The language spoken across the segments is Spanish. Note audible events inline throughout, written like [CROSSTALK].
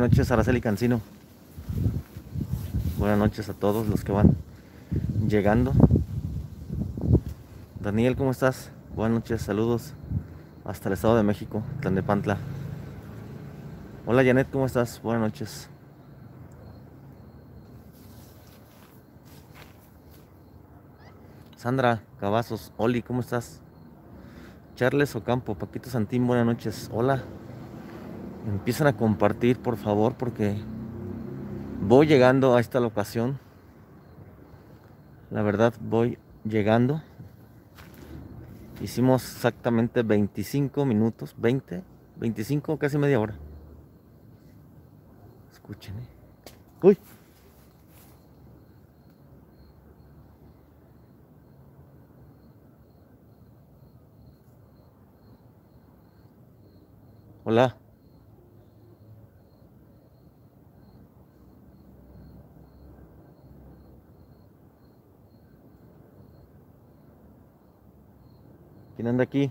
Buenas noches, Araceli Cancino. Buenas noches a todos los que van llegando. Daniel, ¿cómo estás? Buenas noches, saludos hasta el Estado de México, Tlandepantla. Hola Janet, ¿cómo estás? Buenas noches. Sandra Cavazos, Oli, ¿cómo estás? Charles Ocampo, Paquito Santín, buenas noches. Hola. Empiezan a compartir, por favor, porque voy llegando a esta locación. La verdad, voy llegando. Hicimos exactamente 25 minutos, 20, 25, casi media hora. Escuchen. ¿eh? Uy. Hola. ¿Quién anda aquí?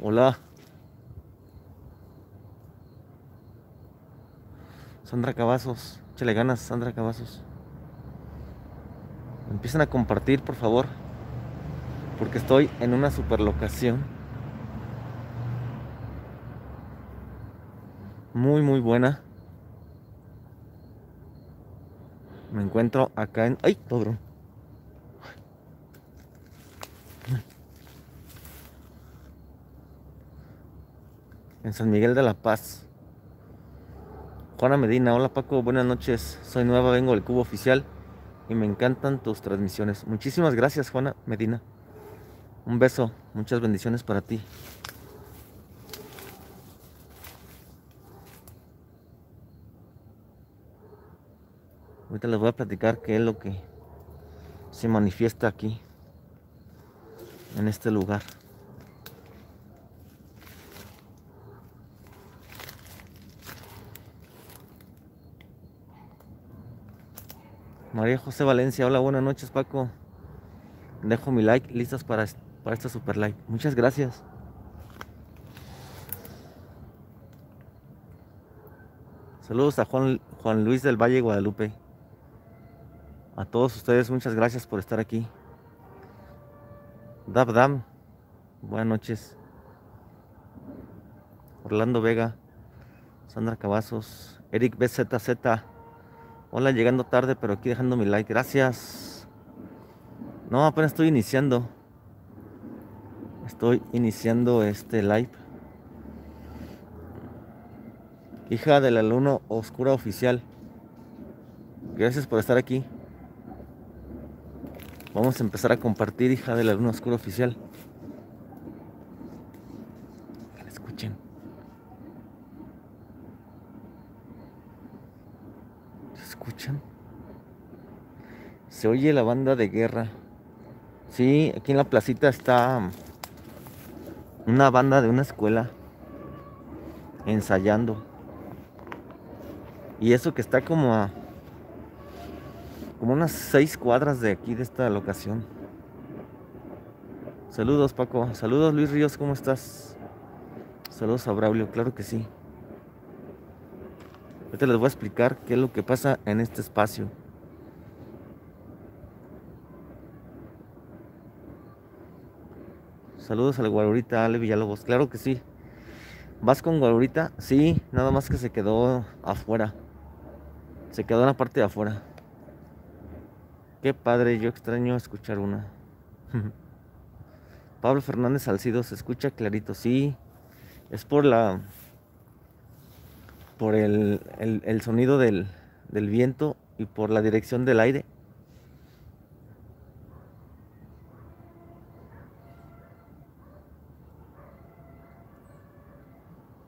Hola. Sandra Cavazos. Échale ganas, Sandra Cavazos. Empiezan a compartir, por favor. Porque estoy en una super locación. Muy, muy buena. Me encuentro acá en... ¡Ay, todo! En San Miguel de la Paz. Juana Medina, hola Paco, buenas noches. Soy nueva, vengo del Cubo Oficial y me encantan tus transmisiones. Muchísimas gracias, Juana Medina. Un beso, muchas bendiciones para ti. Ahorita les voy a platicar qué es lo que se manifiesta aquí, en este lugar. María José Valencia, hola, buenas noches Paco. Dejo mi like, listas para, para este super like. Muchas gracias. Saludos a Juan, Juan Luis del Valle, Guadalupe. A todos ustedes, muchas gracias por estar aquí. Dab Dam, buenas noches. Orlando Vega, Sandra Cavazos, Eric BZZ. Hola, llegando tarde, pero aquí dejando mi like. Gracias. No, apenas estoy iniciando. Estoy iniciando este live. Hija del alumno Oscura Oficial. Gracias por estar aquí. Vamos a empezar a compartir, hija del alumno Oscura Oficial. La escuchen. ¿Se escuchan? Se oye la banda de guerra. Sí, aquí en la placita está una banda de una escuela ensayando. Y eso que está como a como unas seis cuadras de aquí de esta locación. Saludos Paco, saludos Luis Ríos, ¿cómo estás? Saludos a Braulio, claro que sí. Ahorita les voy a explicar qué es lo que pasa en este espacio. Saludos al Guarurita, Ale Villalobos, claro que sí. ¿Vas con Guarurita? Sí, nada más que se quedó afuera. Se quedó en la parte de afuera. Qué padre, yo extraño escuchar una. [LAUGHS] Pablo Fernández Salcido se escucha clarito, sí. Es por la. por el, el, sonido del, del viento y por la dirección del aire.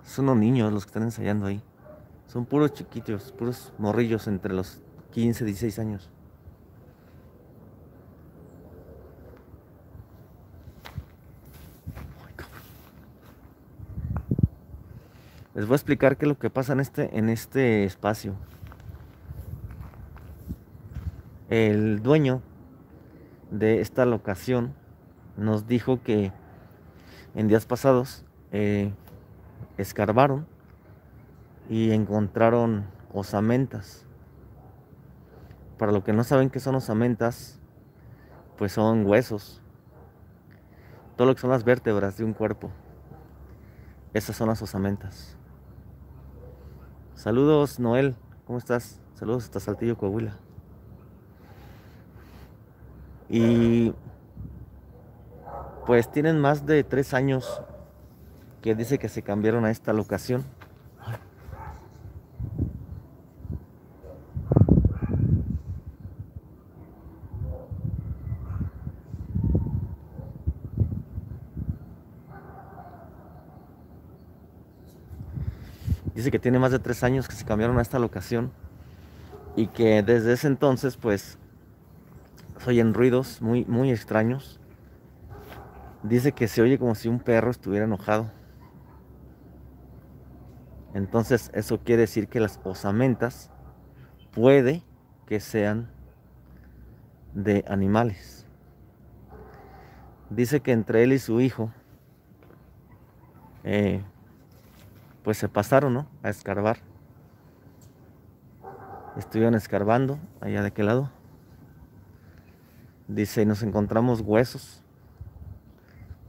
Son unos niños los que están ensayando ahí. Son puros chiquitos, puros morrillos entre los 15 y 16 años. Les voy a explicar qué es lo que pasa en este, en este espacio. el dueño de esta locación nos dijo que en días pasados eh, escarbaron y encontraron osamentas. Para lo que no saben qué son osamentas, pues son huesos. Todo lo que son las vértebras de un cuerpo. Esas son las osamentas. Saludos, Noel. ¿Cómo estás? Saludos hasta Saltillo, Coahuila. Y pues tienen más de tres años que dice que se cambiaron a esta locación. Dice que tiene más de tres años que se cambiaron a esta locación y que desde ese entonces pues se oyen ruidos muy, muy extraños. Dice que se oye como si un perro estuviera enojado. Entonces eso quiere decir que las osamentas puede que sean de animales. Dice que entre él y su hijo eh, pues se pasaron ¿no? a escarbar. Estuvieron escarbando allá de aquel lado. Dice, nos encontramos huesos,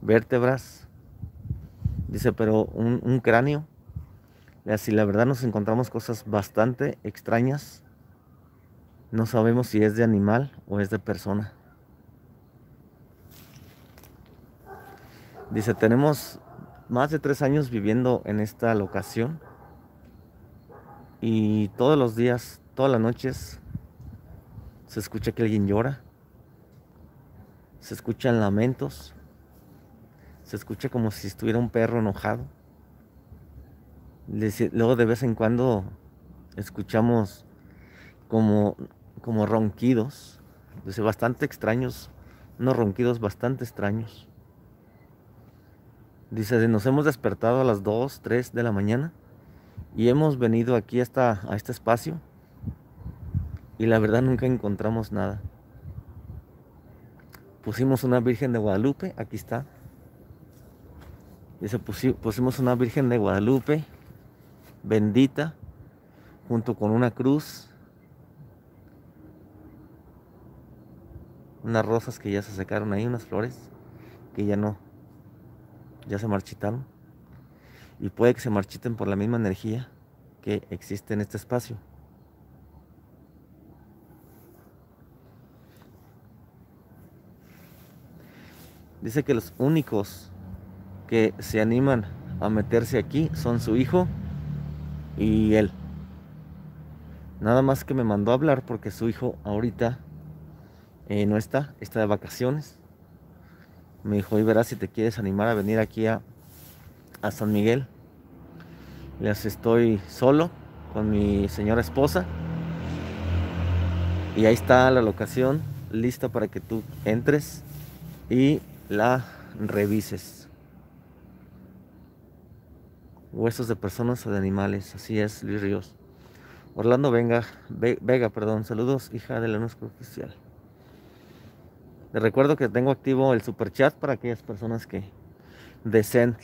vértebras. Dice, pero un, un cráneo. Así la verdad nos encontramos cosas bastante extrañas. No sabemos si es de animal o es de persona. Dice, tenemos más de tres años viviendo en esta locación. Y todos los días, todas las noches, se escucha que alguien llora, se escuchan lamentos, se escucha como si estuviera un perro enojado. Luego de vez en cuando escuchamos como, como ronquidos, bastante extraños, unos ronquidos bastante extraños. Dice, nos hemos despertado a las 2, 3 de la mañana y hemos venido aquí hasta a este espacio y la verdad nunca encontramos nada. Pusimos una Virgen de Guadalupe, aquí está. Dice, pusimos una Virgen de Guadalupe, bendita, junto con una cruz, unas rosas que ya se secaron ahí, unas flores que ya no ya se marchitaron. Y puede que se marchiten por la misma energía que existe en este espacio. Dice que los únicos que se animan a meterse aquí son su hijo y él. Nada más que me mandó a hablar porque su hijo ahorita eh, no está, está de vacaciones. Me dijo, y verás si te quieres animar a venir aquí a, San Miguel. Les estoy solo con mi señora esposa. Y ahí está la locación lista para que tú entres y la revises. Huesos de personas o de animales, así es, Luis Ríos. Orlando Venga, Vega, perdón, saludos, hija de la nuestra oficial. Les recuerdo que tengo activo el super chat para aquellas personas que deseen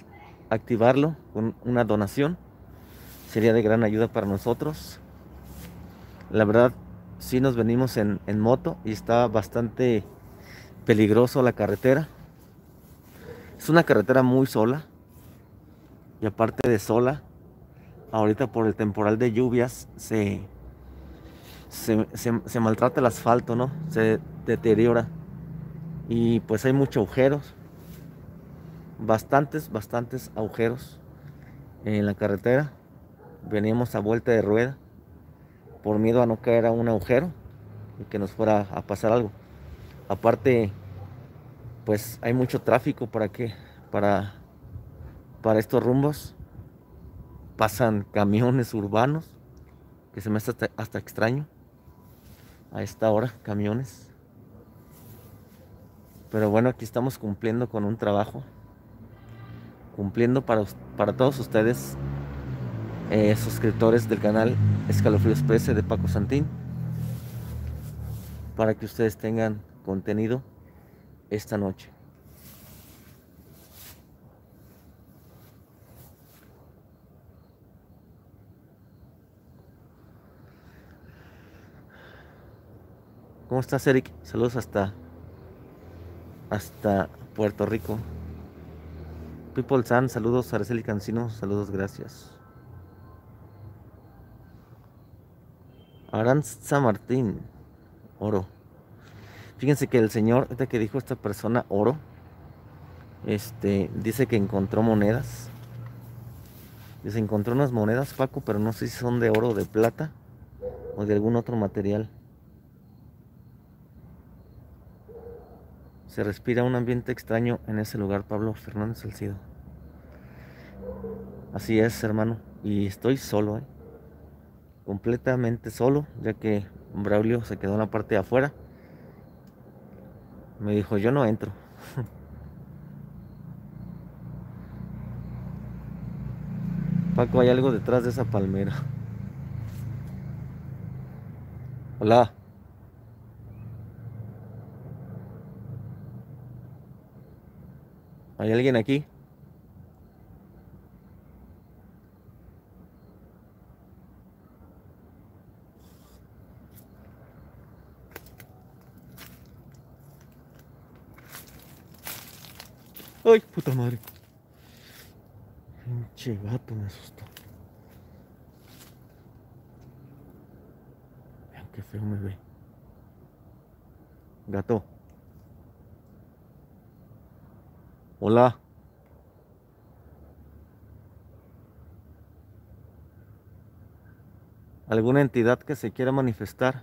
activarlo con una donación. Sería de gran ayuda para nosotros. La verdad, sí nos venimos en, moto y está bastante peligroso la carretera. Es una carretera muy sola. Y aparte de sola, ahorita por el temporal de lluvias se, se, se maltrata el asfalto, ¿no? Se deteriora y pues hay muchos agujeros, bastantes, bastantes agujeros en la carretera. Veníamos a vuelta de rueda por miedo a no caer a un agujero y que nos fuera a pasar algo. Aparte, pues hay mucho tráfico para qué, para, para estos rumbos. Pasan camiones urbanos, que se me hace hasta extraño. A esta hora, camiones. Pero bueno, aquí estamos cumpliendo con un trabajo. Cumpliendo para, para todos ustedes, eh, suscriptores del canal Escalofrío Express de Paco Santín. para que ustedes tengan contenido esta noche. ¿Cómo estás, Eric? Saludos hasta hasta Puerto Rico. People San, saludos, Araceli Cancino, saludos, gracias. Aranza Martín, oro. Fíjense que el señor, este que dijo esta persona, oro, este, dice que encontró monedas. Dice, encontró unas monedas, Paco, pero no sé si son de oro, de plata o de algún otro material. Se respira un ambiente extraño en ese lugar, Pablo Fernández Salcido. Así es, hermano. Y estoy solo, ¿eh? completamente solo, ya que Braulio se quedó en la parte de afuera. Me dijo, yo no entro. [LAUGHS] Paco, hay algo detrás de esa palmera. Hola. ¿Hay alguien aquí? Ay, puta madre. Pinche gato me asustó. Vean qué feo me ve. Gato. Hola. ¿Alguna entidad que se quiera manifestar?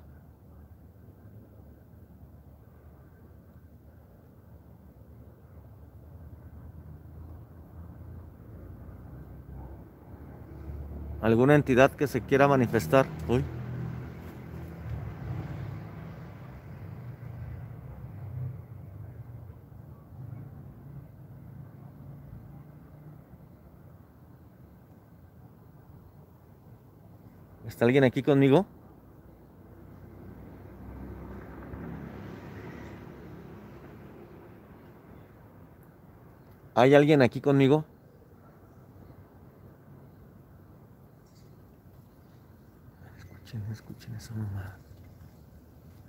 ¿Alguna entidad que se quiera manifestar? Uy. Alguien aquí conmigo? ¿Hay alguien aquí conmigo? Escuchen, escuchen esa mamá.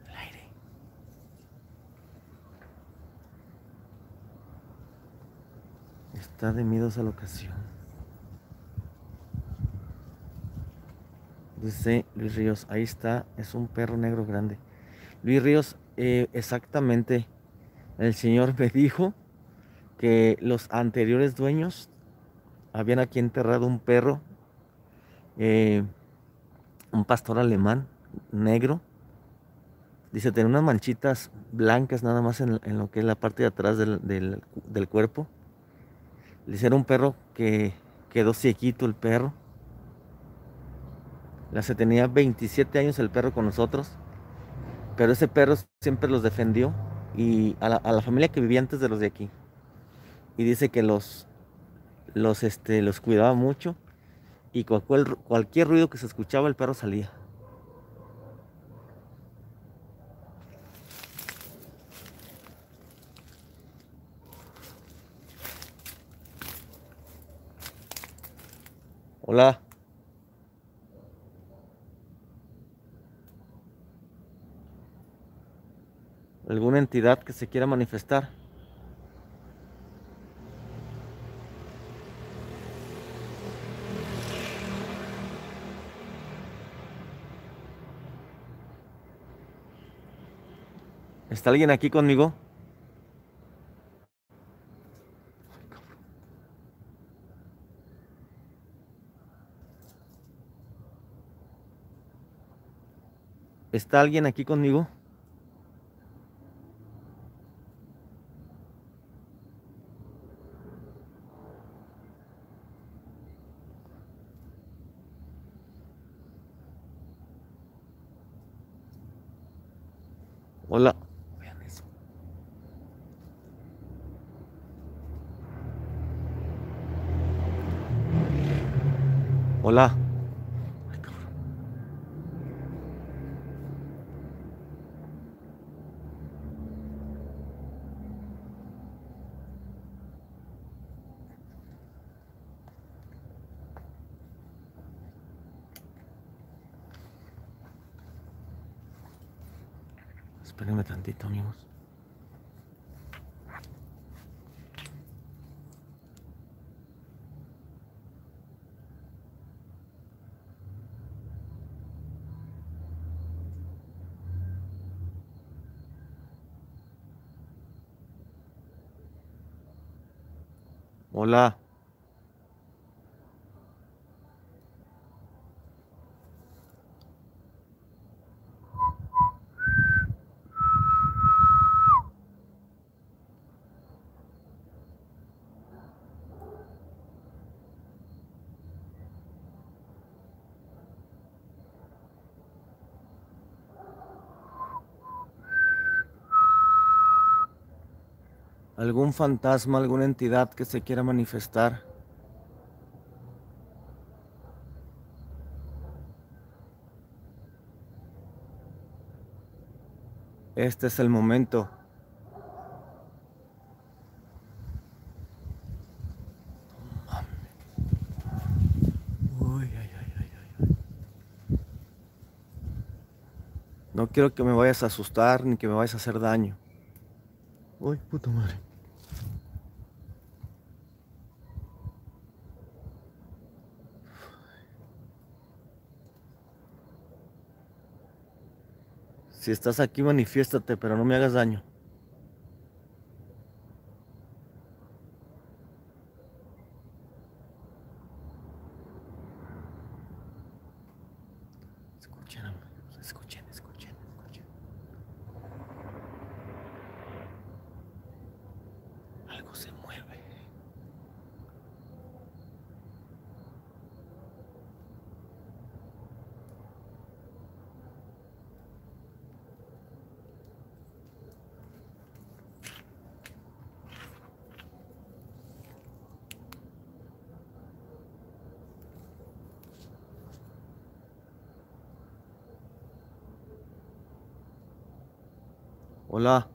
El aire. Está de miedo esa locación. Dice Luis Ríos, ahí está, es un perro negro grande. Luis Ríos, eh, exactamente, el señor me dijo que los anteriores dueños habían aquí enterrado un perro, eh, un pastor alemán negro. Dice, tenía unas manchitas blancas nada más en, lo que es la parte de atrás del, del cuerpo. Dice, era un perro que quedó ciequito el perro la se tenía 27 años el perro con nosotros, pero ese perro siempre los defendió y a la, familia que vivía antes de los de aquí. Y dice que los, los, este, los cuidaba mucho y cualquier, cualquier ruido que se escuchaba el perro salía. Hola. Alguna entidad que se quiera manifestar. ¿Está alguien aquí conmigo? ¿Está alguien aquí conmigo? Hola. Vean eso. Hola. Espérenme tantito, amigos. Hola. Algún fantasma, alguna entidad que se quiera manifestar. Este es el momento. No quiero que me vayas a asustar ni que me vayas a hacer daño. Uy, puta madre. Si estás aquí, manifiéstate, pero no me hagas daño. Escuchen, escuchen, escuchen, escuchen. Algo se mueve. Hola.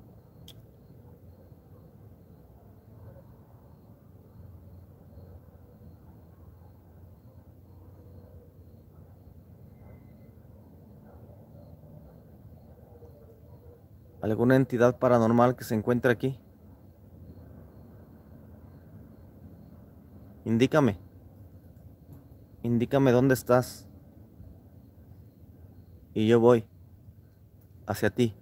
¿Alguna entidad paranormal que se encuentre aquí? Indícame. Indícame dónde estás. Y yo voy hacia ti.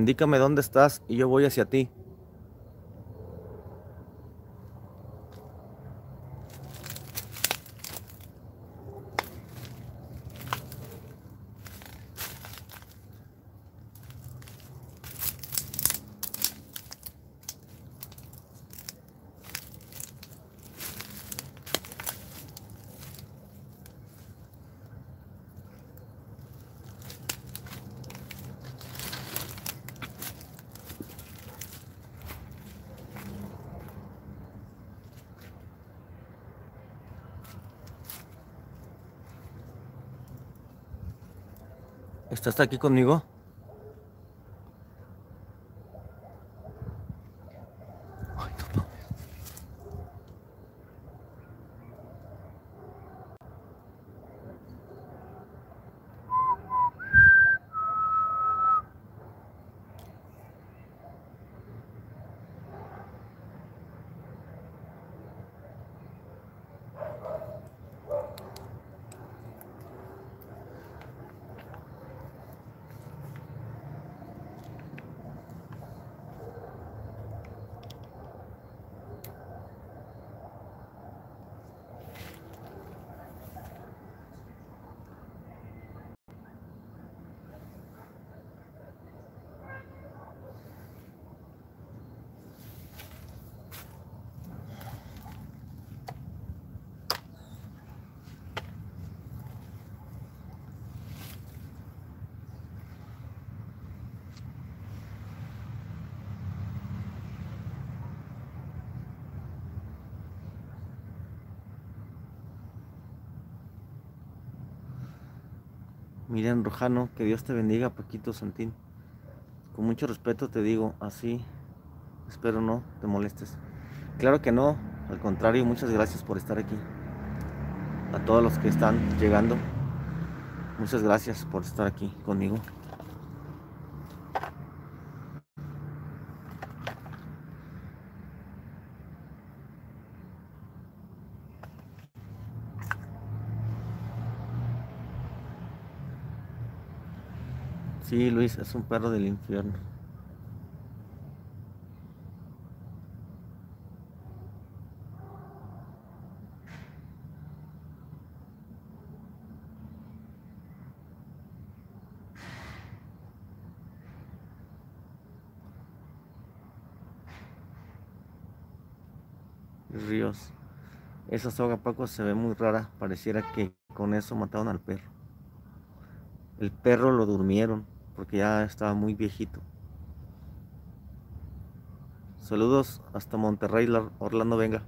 Indícame dónde estás y yo voy hacia ti. ¿Estás aquí conmigo? Miriam Rojano, que Dios te bendiga, Paquito Santín. Con mucho respeto te digo, así, espero no te molestes. Claro que no, al contrario, muchas gracias por estar aquí. A todos los que están llegando, muchas gracias por estar aquí conmigo. Sí, Luis, es un perro del infierno. Ríos. Esa soga Paco se ve muy rara. Pareciera que con eso mataron al perro. El perro lo durmieron porque ya estaba muy viejito. Saludos hasta Monterrey, Orlando, venga.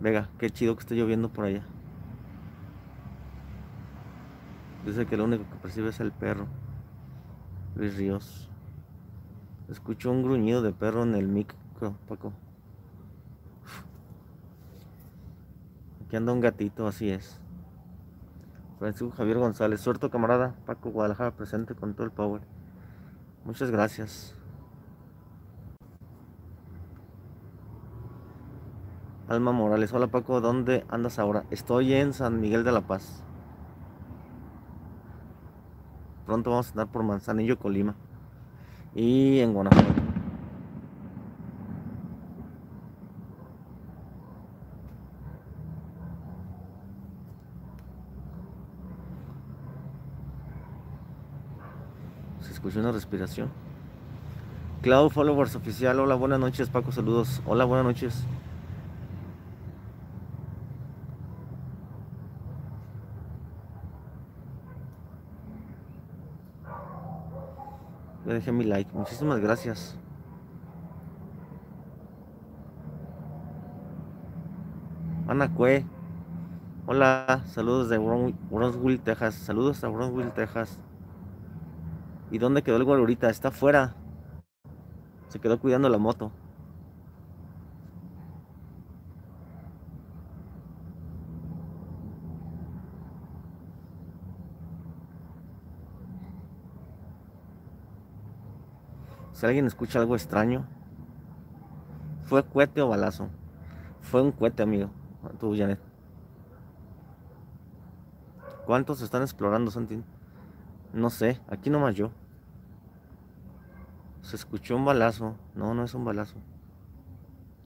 Venga, qué chido que esté lloviendo por allá. Dice que lo único que percibe es el perro. Luis Ríos. Escucho un gruñido de perro en el micro, Paco. Aquí anda un gatito, así es. Francisco Javier González, suerto camarada, Paco Guadalajara presente con todo el power. Muchas gracias. Alma Morales, hola Paco, ¿dónde andas ahora? Estoy en San Miguel de la Paz. Pronto vamos a andar por Manzanillo, Colima. Y en Guanajuato. Escuché una respiración. Cloud Followers Oficial, hola, buenas noches, Paco, saludos. Hola, buenas noches. Le dejé mi like, muchísimas gracias. Ana Cue, hola, saludos de Brownsville, Texas. Saludos a Brownsville, Texas. ¿Y dónde quedó el guarurita? Está afuera. Se quedó cuidando la moto. Si alguien escucha algo extraño, ¿fue cohete o balazo? Fue un cohete, amigo. Tú, Janet. ¿Cuántos están explorando, Santín? No sé, aquí nomás yo. Se escuchó un balazo. No, no es un balazo.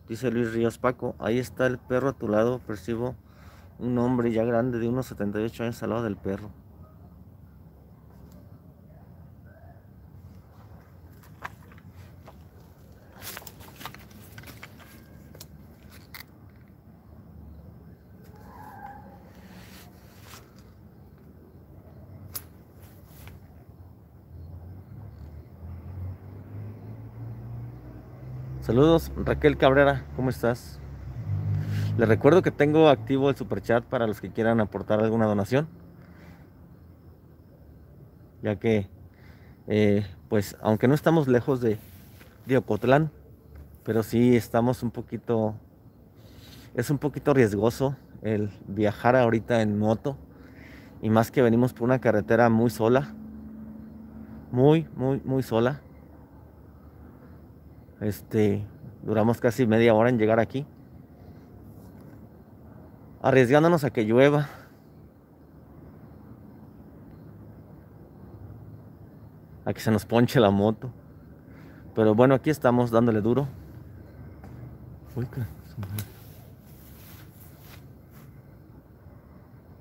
Dice Luis Ríos Paco, ahí está el perro a tu lado. Percibo un hombre ya grande de unos 78 años al lado del perro. Saludos, Raquel Cabrera, ¿cómo estás? Les recuerdo que tengo activo el super chat para los que quieran aportar alguna donación. Ya que, eh, pues, aunque no estamos lejos de, de pero sí estamos un poquito, es un poquito riesgoso el viajar ahorita en moto. Y más que venimos por una carretera muy sola. Muy, muy, muy sola. Este, duramos casi media hora en llegar aquí. Arriesgándonos a que llueva. A que se nos ponche la moto. Pero bueno, aquí estamos dándole duro.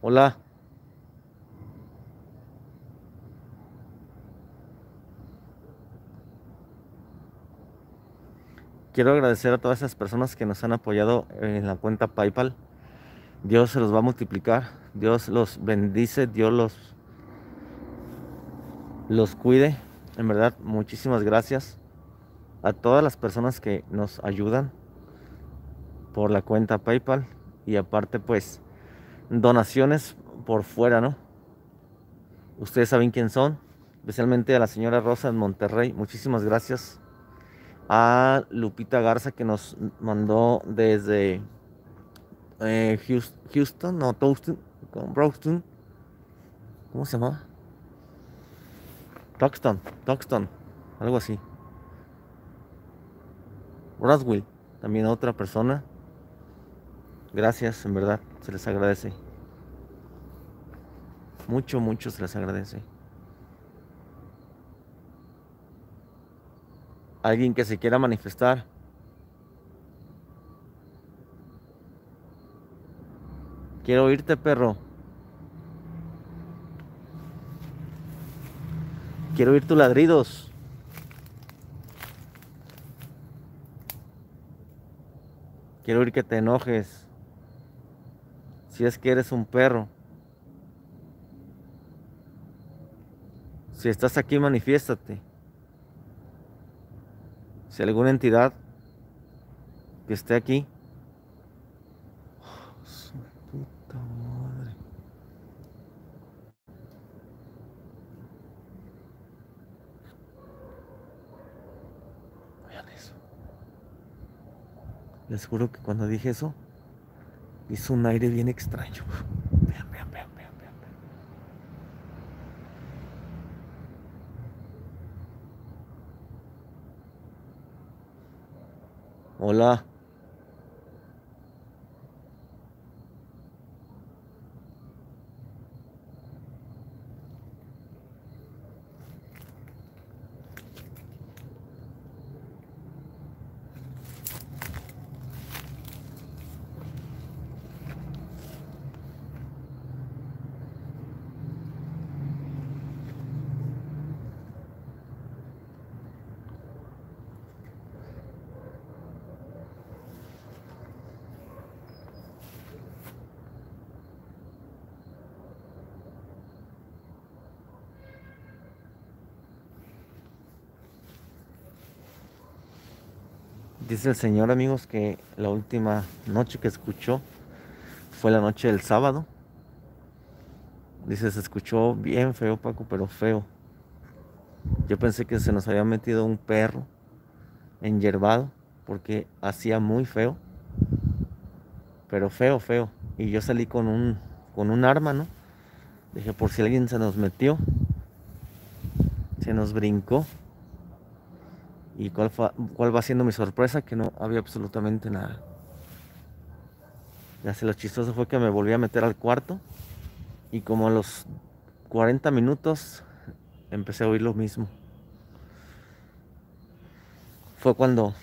Hola. Quiero agradecer a todas esas personas que nos han apoyado en la cuenta PayPal. Dios se los va a multiplicar. Dios los bendice. Dios los, los cuide. En verdad, muchísimas gracias a todas las personas que nos ayudan por la cuenta PayPal. Y aparte, pues, donaciones por fuera, ¿no? Ustedes saben quién son, especialmente a la señora Rosa en Monterrey. Muchísimas gracias. A Lupita Garza que nos mandó desde eh, Houston, no, Houston, Brownston. ¿Cómo se llama? Tuxton, Tuxton, algo así. Roswell, también otra persona. Gracias, en verdad, se les agradece. Mucho, mucho se les agradece. Alguien que se quiera manifestar. Quiero oírte, perro. Quiero oír tus ladridos. Quiero oír que te enojes. Si es que eres un perro. Si estás aquí, manifiéstate. Si alguna entidad que esté aquí. Oh, su puta madre. Vean eso. Les juro que cuando dije eso, hizo un aire bien extraño. Vean, vean, vean, vean, vean. Hola. Dice el Señor, amigos, que la última noche que escuchó fue la noche del sábado. Dice, se escuchó bien feo, Paco, pero feo. Yo pensé que se nos había metido un perro enyerbado porque hacía muy feo. Pero feo, feo. Y yo salí con un, con un arma, ¿no? Dije, por si alguien se nos metió, se nos brincó. ¿Y cuál, cuál va siendo mi sorpresa? Que no había absolutamente nada. Ya sé, lo chistoso fue que me volví a meter al cuarto y como a los 40 minutos empecé a oír lo mismo. Fue cuando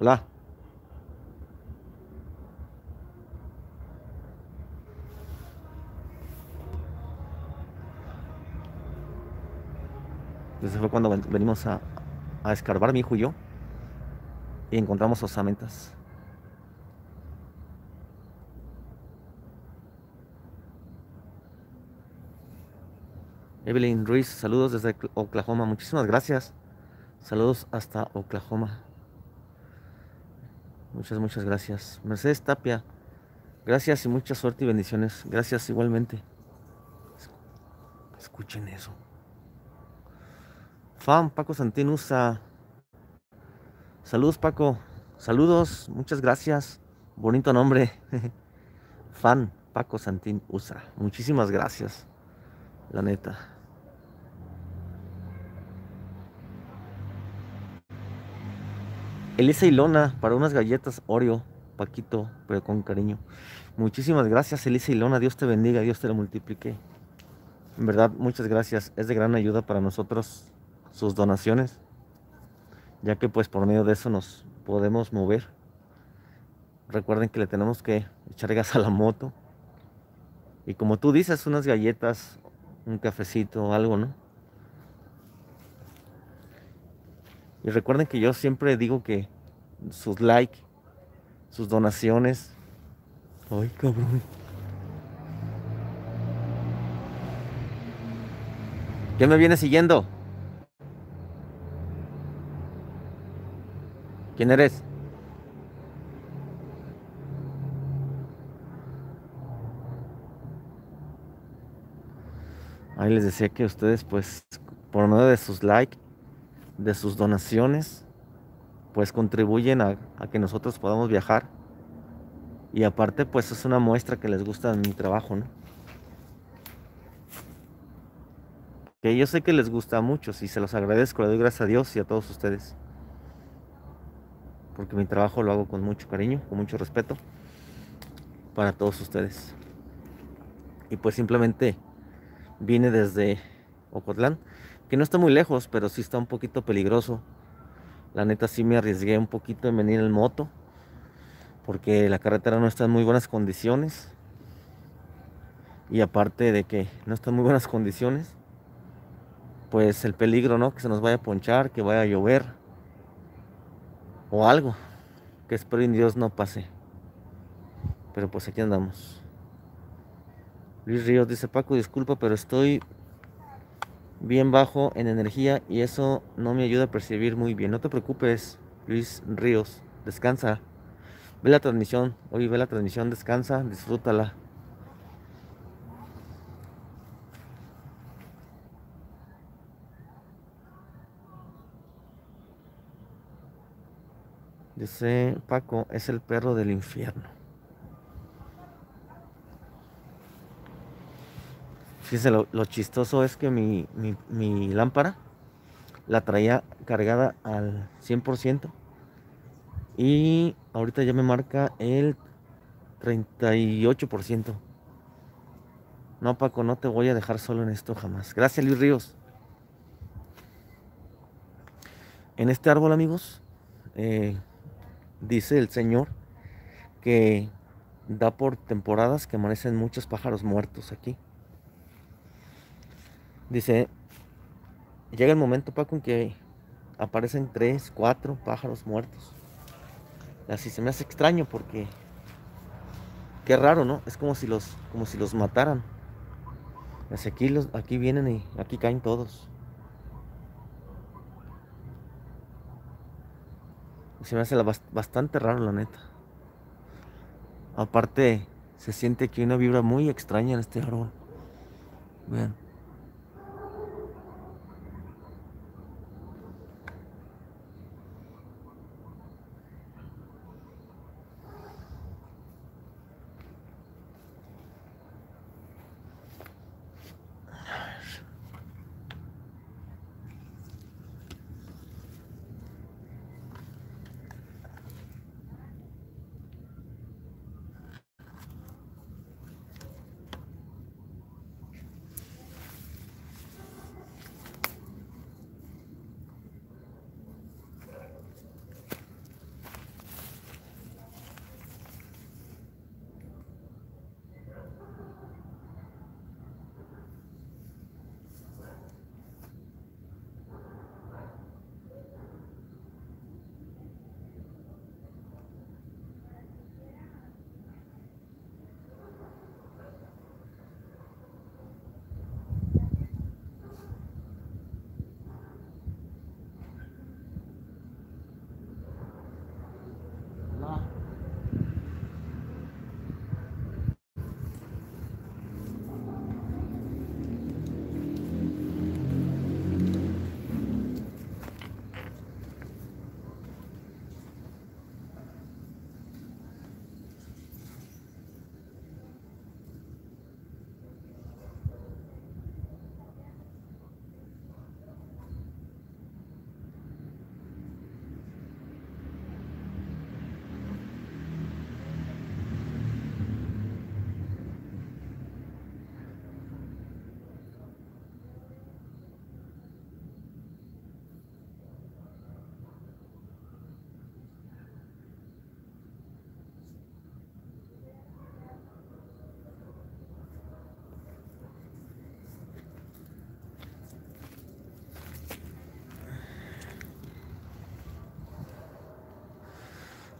Hola. Entonces fue cuando venimos a, a escarbar mi hijo y yo y encontramos osamentas. Evelyn Ruiz, saludos desde Oklahoma. Muchísimas gracias. Saludos hasta Oklahoma. Muchas, muchas gracias. Mercedes Tapia, gracias y mucha suerte y bendiciones. Gracias igualmente. Escuchen eso. Fan, Paco Santín usa. Saludos, Paco. Saludos, muchas gracias. Bonito nombre. [LAUGHS] Fan, Paco Santín usa. Muchísimas gracias. La neta. Elisa Ilona para unas galletas Oreo, Paquito, pero con cariño. Muchísimas gracias, Elisa Ilona. Dios te bendiga, Dios te lo multiplique. En verdad, muchas gracias. Es de gran ayuda para nosotros sus donaciones, ya que pues por medio de eso nos podemos mover. Recuerden que le tenemos que echar gas a la moto. Y como tú dices, unas galletas, un cafecito, algo, ¿no? Y recuerden que yo siempre digo que sus likes, sus donaciones. Ay, cabrón. ¿Qué me viene siguiendo? ¿Quién eres? Ahí les decía que ustedes, pues, por medio de sus likes, de sus donaciones, pues contribuyen a, que nosotros podamos viajar. Y aparte, pues es una muestra que les gusta mi trabajo, ¿no? Que yo sé que les gusta mucho, y se los agradezco, le doy gracias a Dios y a todos ustedes. Porque mi trabajo lo hago con mucho cariño, con mucho respeto para todos ustedes. Y pues simplemente Vine desde Ocotlán, que no está muy lejos, pero sí está un poquito peligroso. La neta sí me arriesgué un poquito en venir en moto, porque la carretera no está en muy buenas condiciones. Y aparte de que no está en muy buenas condiciones, pues el peligro, ¿no? Que se nos vaya a ponchar, que vaya a llover o algo, que espero en Dios no pase. Pero pues aquí andamos. Luis Ríos dice, Paco, disculpa, pero estoy bien bajo en energía y eso no me ayuda a percibir muy bien. No te preocupes, Luis Ríos, descansa. Ve la transmisión, hoy ve la transmisión, descansa, disfrútala. Dice Paco, es el perro del infierno. Fíjense, lo, chistoso es que mi, lámpara la traía cargada al 100% y ahorita ya me marca el 38%. No, Paco, no te voy a dejar solo en esto jamás. Gracias, Luis Ríos. En este árbol, amigos, eh, dice el Señor que da por temporadas que amanecen muchos pájaros muertos aquí. Dice, llega el momento, Paco, en que aparecen tres, cuatro pájaros muertos. Así se me hace extraño porque qué raro, ¿no? Es como si los, como si los mataran. Así aquí, los, aquí vienen y aquí caen todos. Se me hace bastante raro, la neta. Aparte, se siente que hay una vibra muy extraña en este árbol. Vean.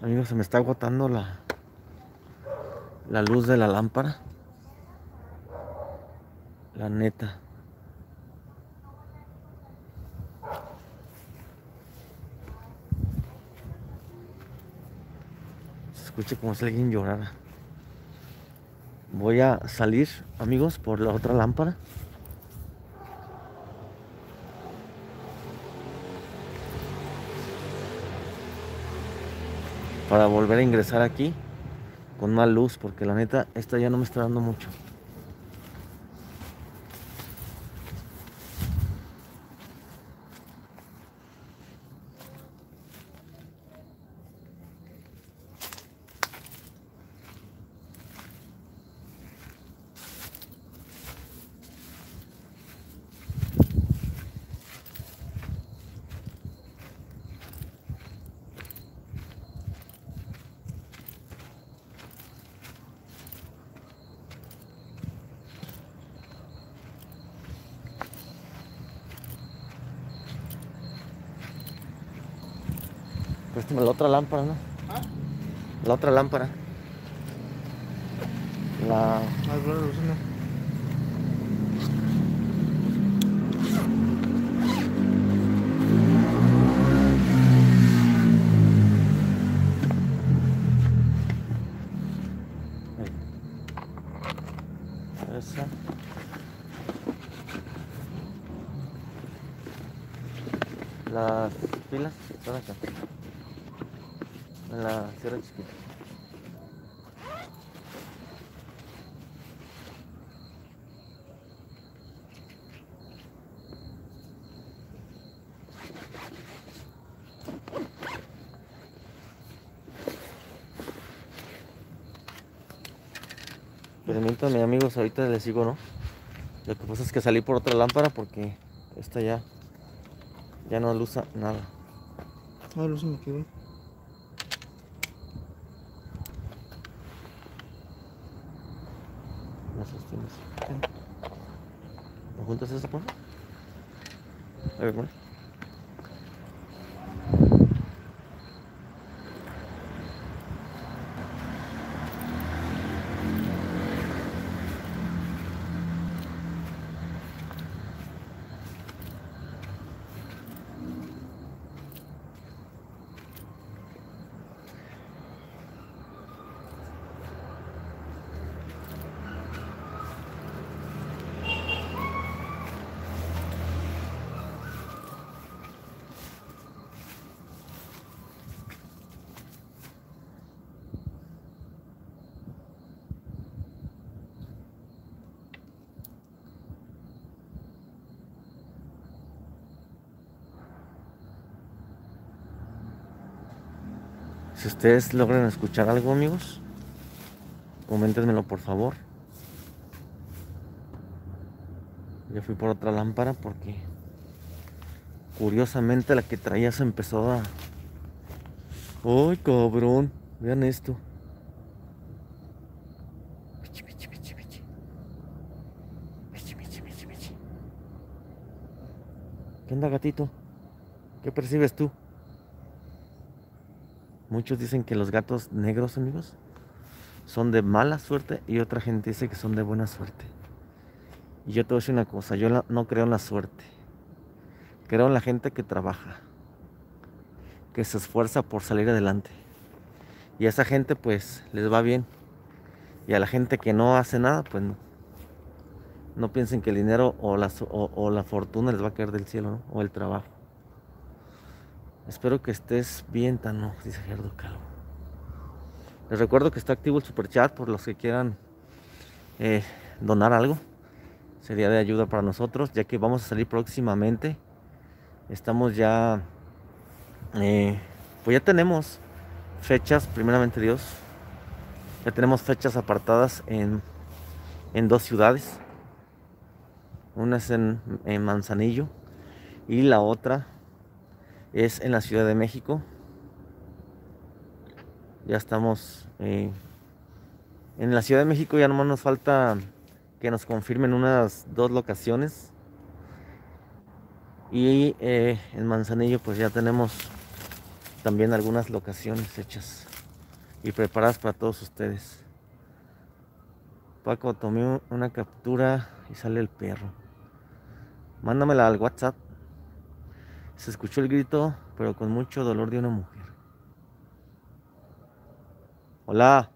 Amigos, se me está agotando la, la luz de la lámpara. La neta. escuché como si alguien llorara. Voy a salir, amigos, por la otra lámpara. Para volver a ingresar aquí con más luz, porque la neta, esta ya no me está dando mucho. La otra lámpara, ¿no? ¿Ah? La otra lámpara. La. Ah, bueno, no sé, no. Esa. Las pilas están acá. En la sierra chiquita. Permítanme amigos, ahorita les sigo, ¿no? Lo que pasa es que salí por otra lámpara porque esta ya ya no luza nada. Ah, no se me quedó. No sostienes. ¿Me juntas eso, por favor? A ver, bueno. Si ustedes logran escuchar algo, amigos, coméntenmelo por favor. Ya fui por otra lámpara porque curiosamente la que traía se empezó a... ¡Ay, cabrón! Vean esto. ¿Qué onda, gatito? ¿Qué percibes tú? Muchos dicen que los gatos negros, amigos, son de mala suerte y otra gente dice que son de buena suerte. Y yo te voy a decir una cosa, yo no creo en la suerte. Creo en la gente que trabaja, que se esfuerza por salir adelante. Y a esa gente pues les va bien. Y a la gente que no hace nada, pues no. No piensen que el dinero o la fortuna les va a caer del cielo, ¿no? O el trabajo. Espero que estés bien, Tano, dice Gerardo Calvo. Les recuerdo que está activo el super chat por los que quieran eh, donar algo. Sería de ayuda para nosotros, ya que vamos a salir próximamente. Estamos ya, eh, pues ya tenemos fechas, primeramente Dios. Ya tenemos fechas apartadas en, en dos ciudades. Una es en, en Manzanillo y la otra es en la Ciudad de México. Ya estamos eh, en la Ciudad de México, ya nomás nos falta que nos confirmen unas dos locaciones. Y eh, en Manzanillo pues ya tenemos también algunas locaciones hechas y preparadas para todos ustedes. Paco, tomé una captura y sale el perro. Mándamela al WhatsApp. Se escuchó el grito, pero con mucho dolor de una mujer. Hola.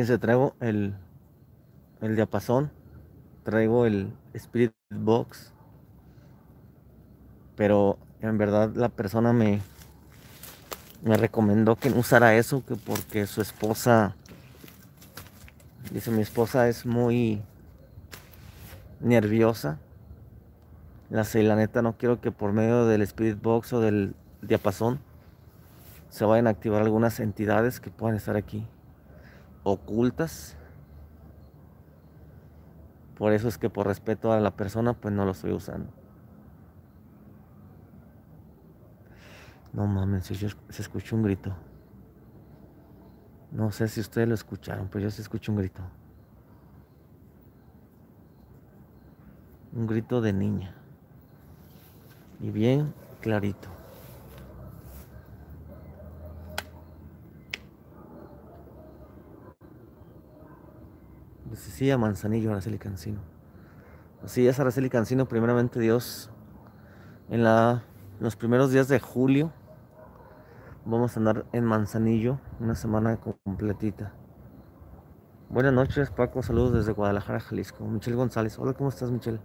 Fíjense, traigo el, el diapasón, traigo el Spirit Box, pero en verdad la persona me, me recomendó que no usara eso, que porque su esposa, dice mi esposa es muy nerviosa. La, la neta no quiero que por medio del Spirit Box o del diapasón se vayan a activar algunas entidades que puedan estar aquí ocultas. Por eso es que por respeto a la persona, pues no lo estoy usando. No mames, se, se escuchó un grito. No sé si ustedes lo escucharon, pero yo se escucho un grito. Un grito de niña. Y bien clarito. Sí, a Manzanillo, Araceli Cancino. Así es, Araceli Cancino, primeramente Dios, en la, los primeros días de julio vamos a andar en Manzanillo una semana completita. Buenas noches, Paco, saludos desde Guadalajara, Jalisco. Michelle González, hola, ¿cómo estás, Michelle?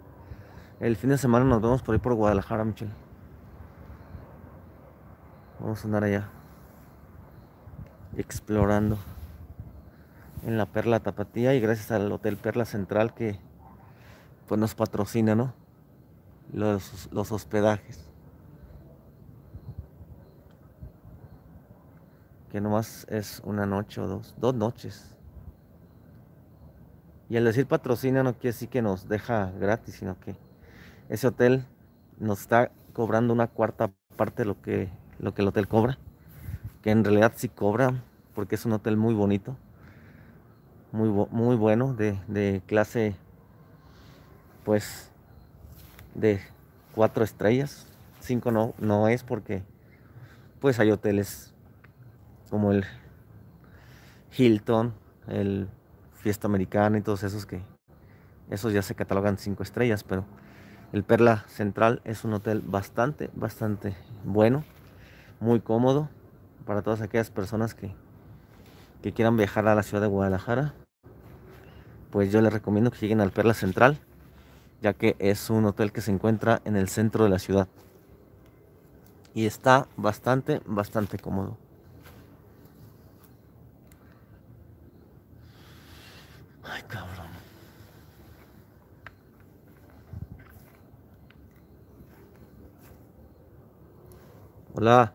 El fin de semana nos vemos por ahí por Guadalajara, Michelle. Vamos a andar allá explorando en la Perla Tapatía y gracias al Hotel Perla Central que pues nos patrocina, ¿no? Los, los hospedajes. Que nomás es una noche o dos, dos noches. Y al decir patrocina no quiere decir que nos deja gratis, sino que ese hotel nos está cobrando una cuarta parte de lo que, lo que el hotel cobra. Que en realidad sí cobra, porque es un hotel muy bonito muy, muy bueno, de, clase, pues, de cuatro estrellas. Cinco no, no es porque, pues, hay hoteles como el Hilton, el Fiesta Americana y todos esos que, esos ya se catalogan cinco estrellas, pero el Perla Central es un hotel bastante, bastante bueno, muy cómodo para todas aquellas personas que, que quieran viajar a la ciudad de Guadalajara pues yo les recomiendo que lleguen al Perla Central, ya que es un hotel que se encuentra en el centro de la ciudad. Y está bastante, bastante cómodo. Ay, cabrón. Hola.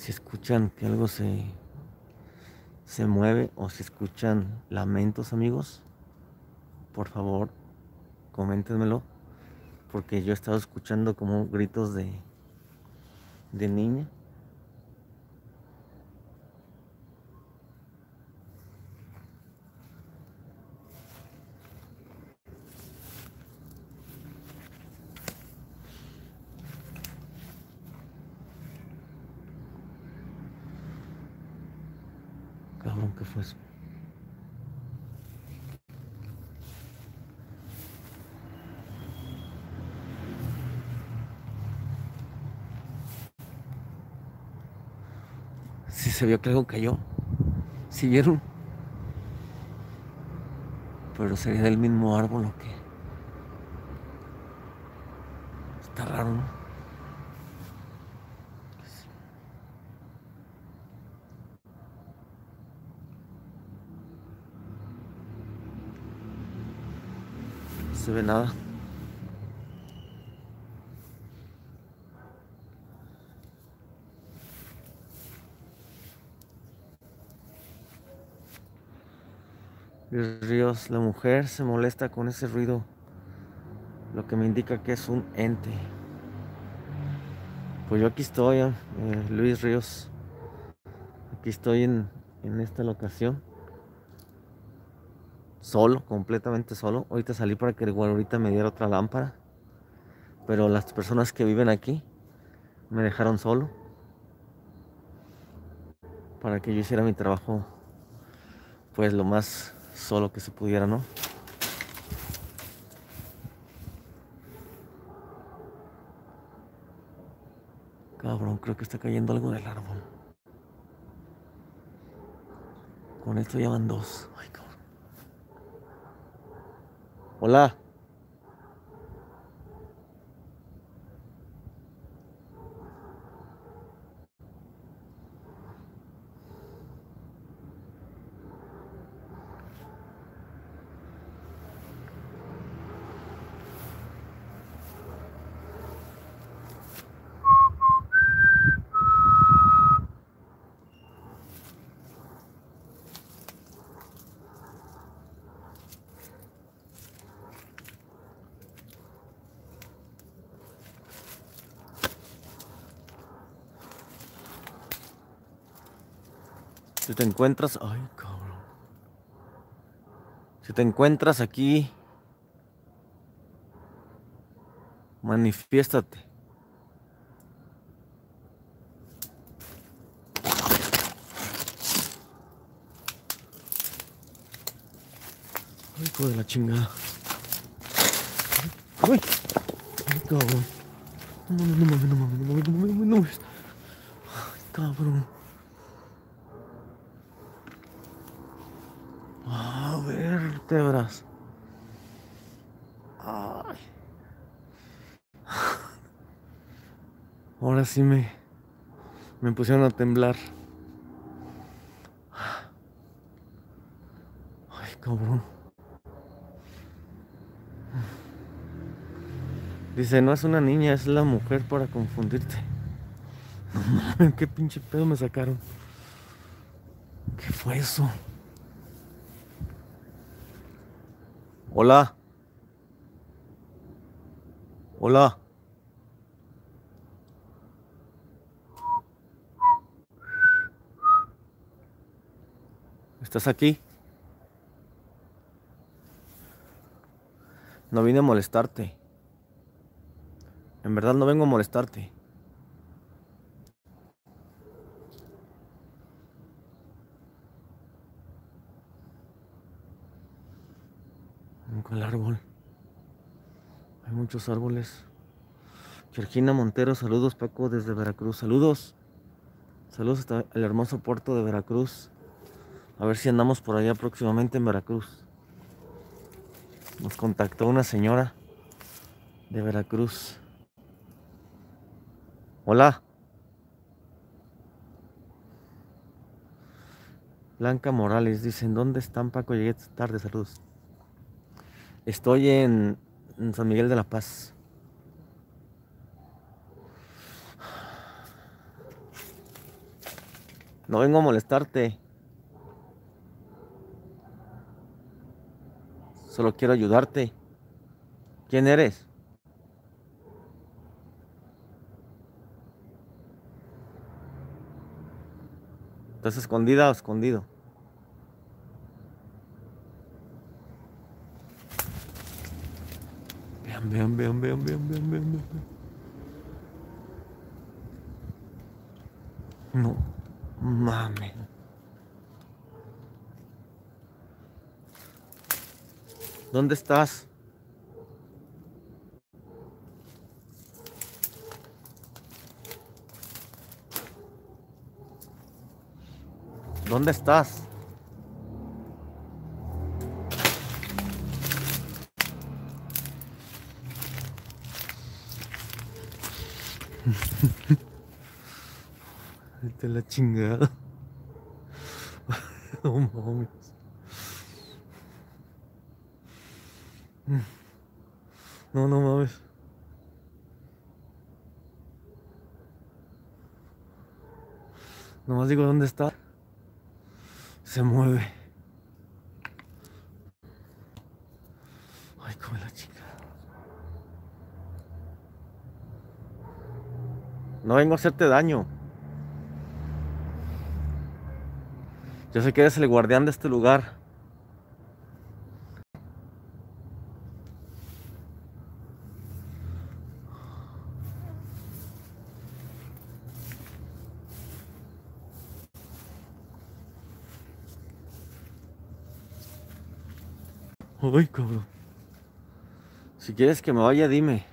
Si escuchan que algo se, se mueve o si escuchan lamentos, amigos, por favor, coméntenmelo, porque yo he estado escuchando como gritos de, de niña. Cabrón, ¿qué fue eso? Sí se vio que algo cayó. ¿Sí vieron? Pero sería del mismo árbol o qué. Está raro, ¿no? No se ve nada. Luis Ríos, la mujer se molesta con ese ruido, lo que me indica que es un ente. Pues yo aquí estoy, eh, Luis Ríos. Aquí estoy en, en esta locación. Solo, completamente solo. Ahorita salí para que igual ahorita me diera otra lámpara. Pero las personas que viven aquí me dejaron solo. Para que yo hiciera mi trabajo pues lo más solo que se pudiera, ¿no? Cabrón, creo que está cayendo algo del árbol. Con esto ya van dos. Ay, cabrón. Hola. Si te encuentras, ay, cabrón. Si te encuentras aquí, manifiéstate. Ay, hijo de la chingada. Ay, ay, cabrón. No mames, no mames, no mames, no mames, no mames. Ay, cabrón. A Ahora sí me, me pusieron a temblar. Ay, cabrón. Dice, no es una niña, es la mujer para confundirte. No mames, qué pinche pedo me sacaron. ¿Qué fue eso? Hola. Hola. ¿Estás aquí? No vine a molestarte. En verdad no vengo a molestarte. Con el árbol. Hay muchos árboles. Georgina Montero, saludos Paco desde Veracruz. Saludos. Saludos hasta el hermoso puerto de Veracruz. A ver si andamos por allá próximamente en Veracruz. Nos contactó una señora de Veracruz. Hola. Blanca Morales, dicen, ¿dónde están Paco? Llegué tarde, saludos. Estoy en, San Miguel de la Paz. No vengo a molestarte. Solo quiero ayudarte. ¿Quién eres? ¿Estás escondida o escondido? Hombre, hombre, hombre, hombre, hombre, hombre, hombre. No mames. ¿Dónde estás? ¿Dónde estás? Te la chingada. [LAUGHS] No mames. No, no mames. Nomás digo dónde está. Se mueve. Ay, como la chica. No vengo a hacerte daño. Yo sé que eres el guardián de este lugar. Uy, cabrón. Si quieres que me vaya, dime.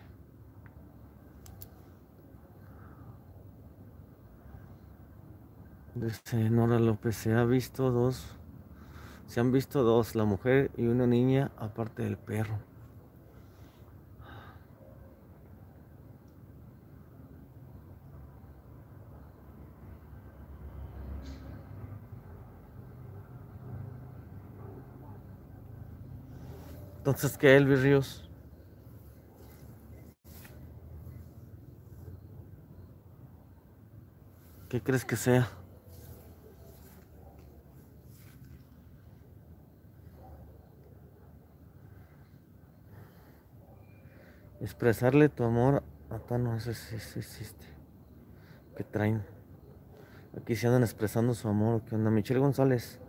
Dice Nora López, se ha visto dos, se han visto dos, la mujer y una niña, aparte del perro. Entonces, ¿qué, Elvis Ríos? ¿Qué crees que sea? Expresarle tu amor a Tano, eso sí, sí existe. Que traen. Aquí se andan expresando su amor. ¿Qué onda? Michelle González.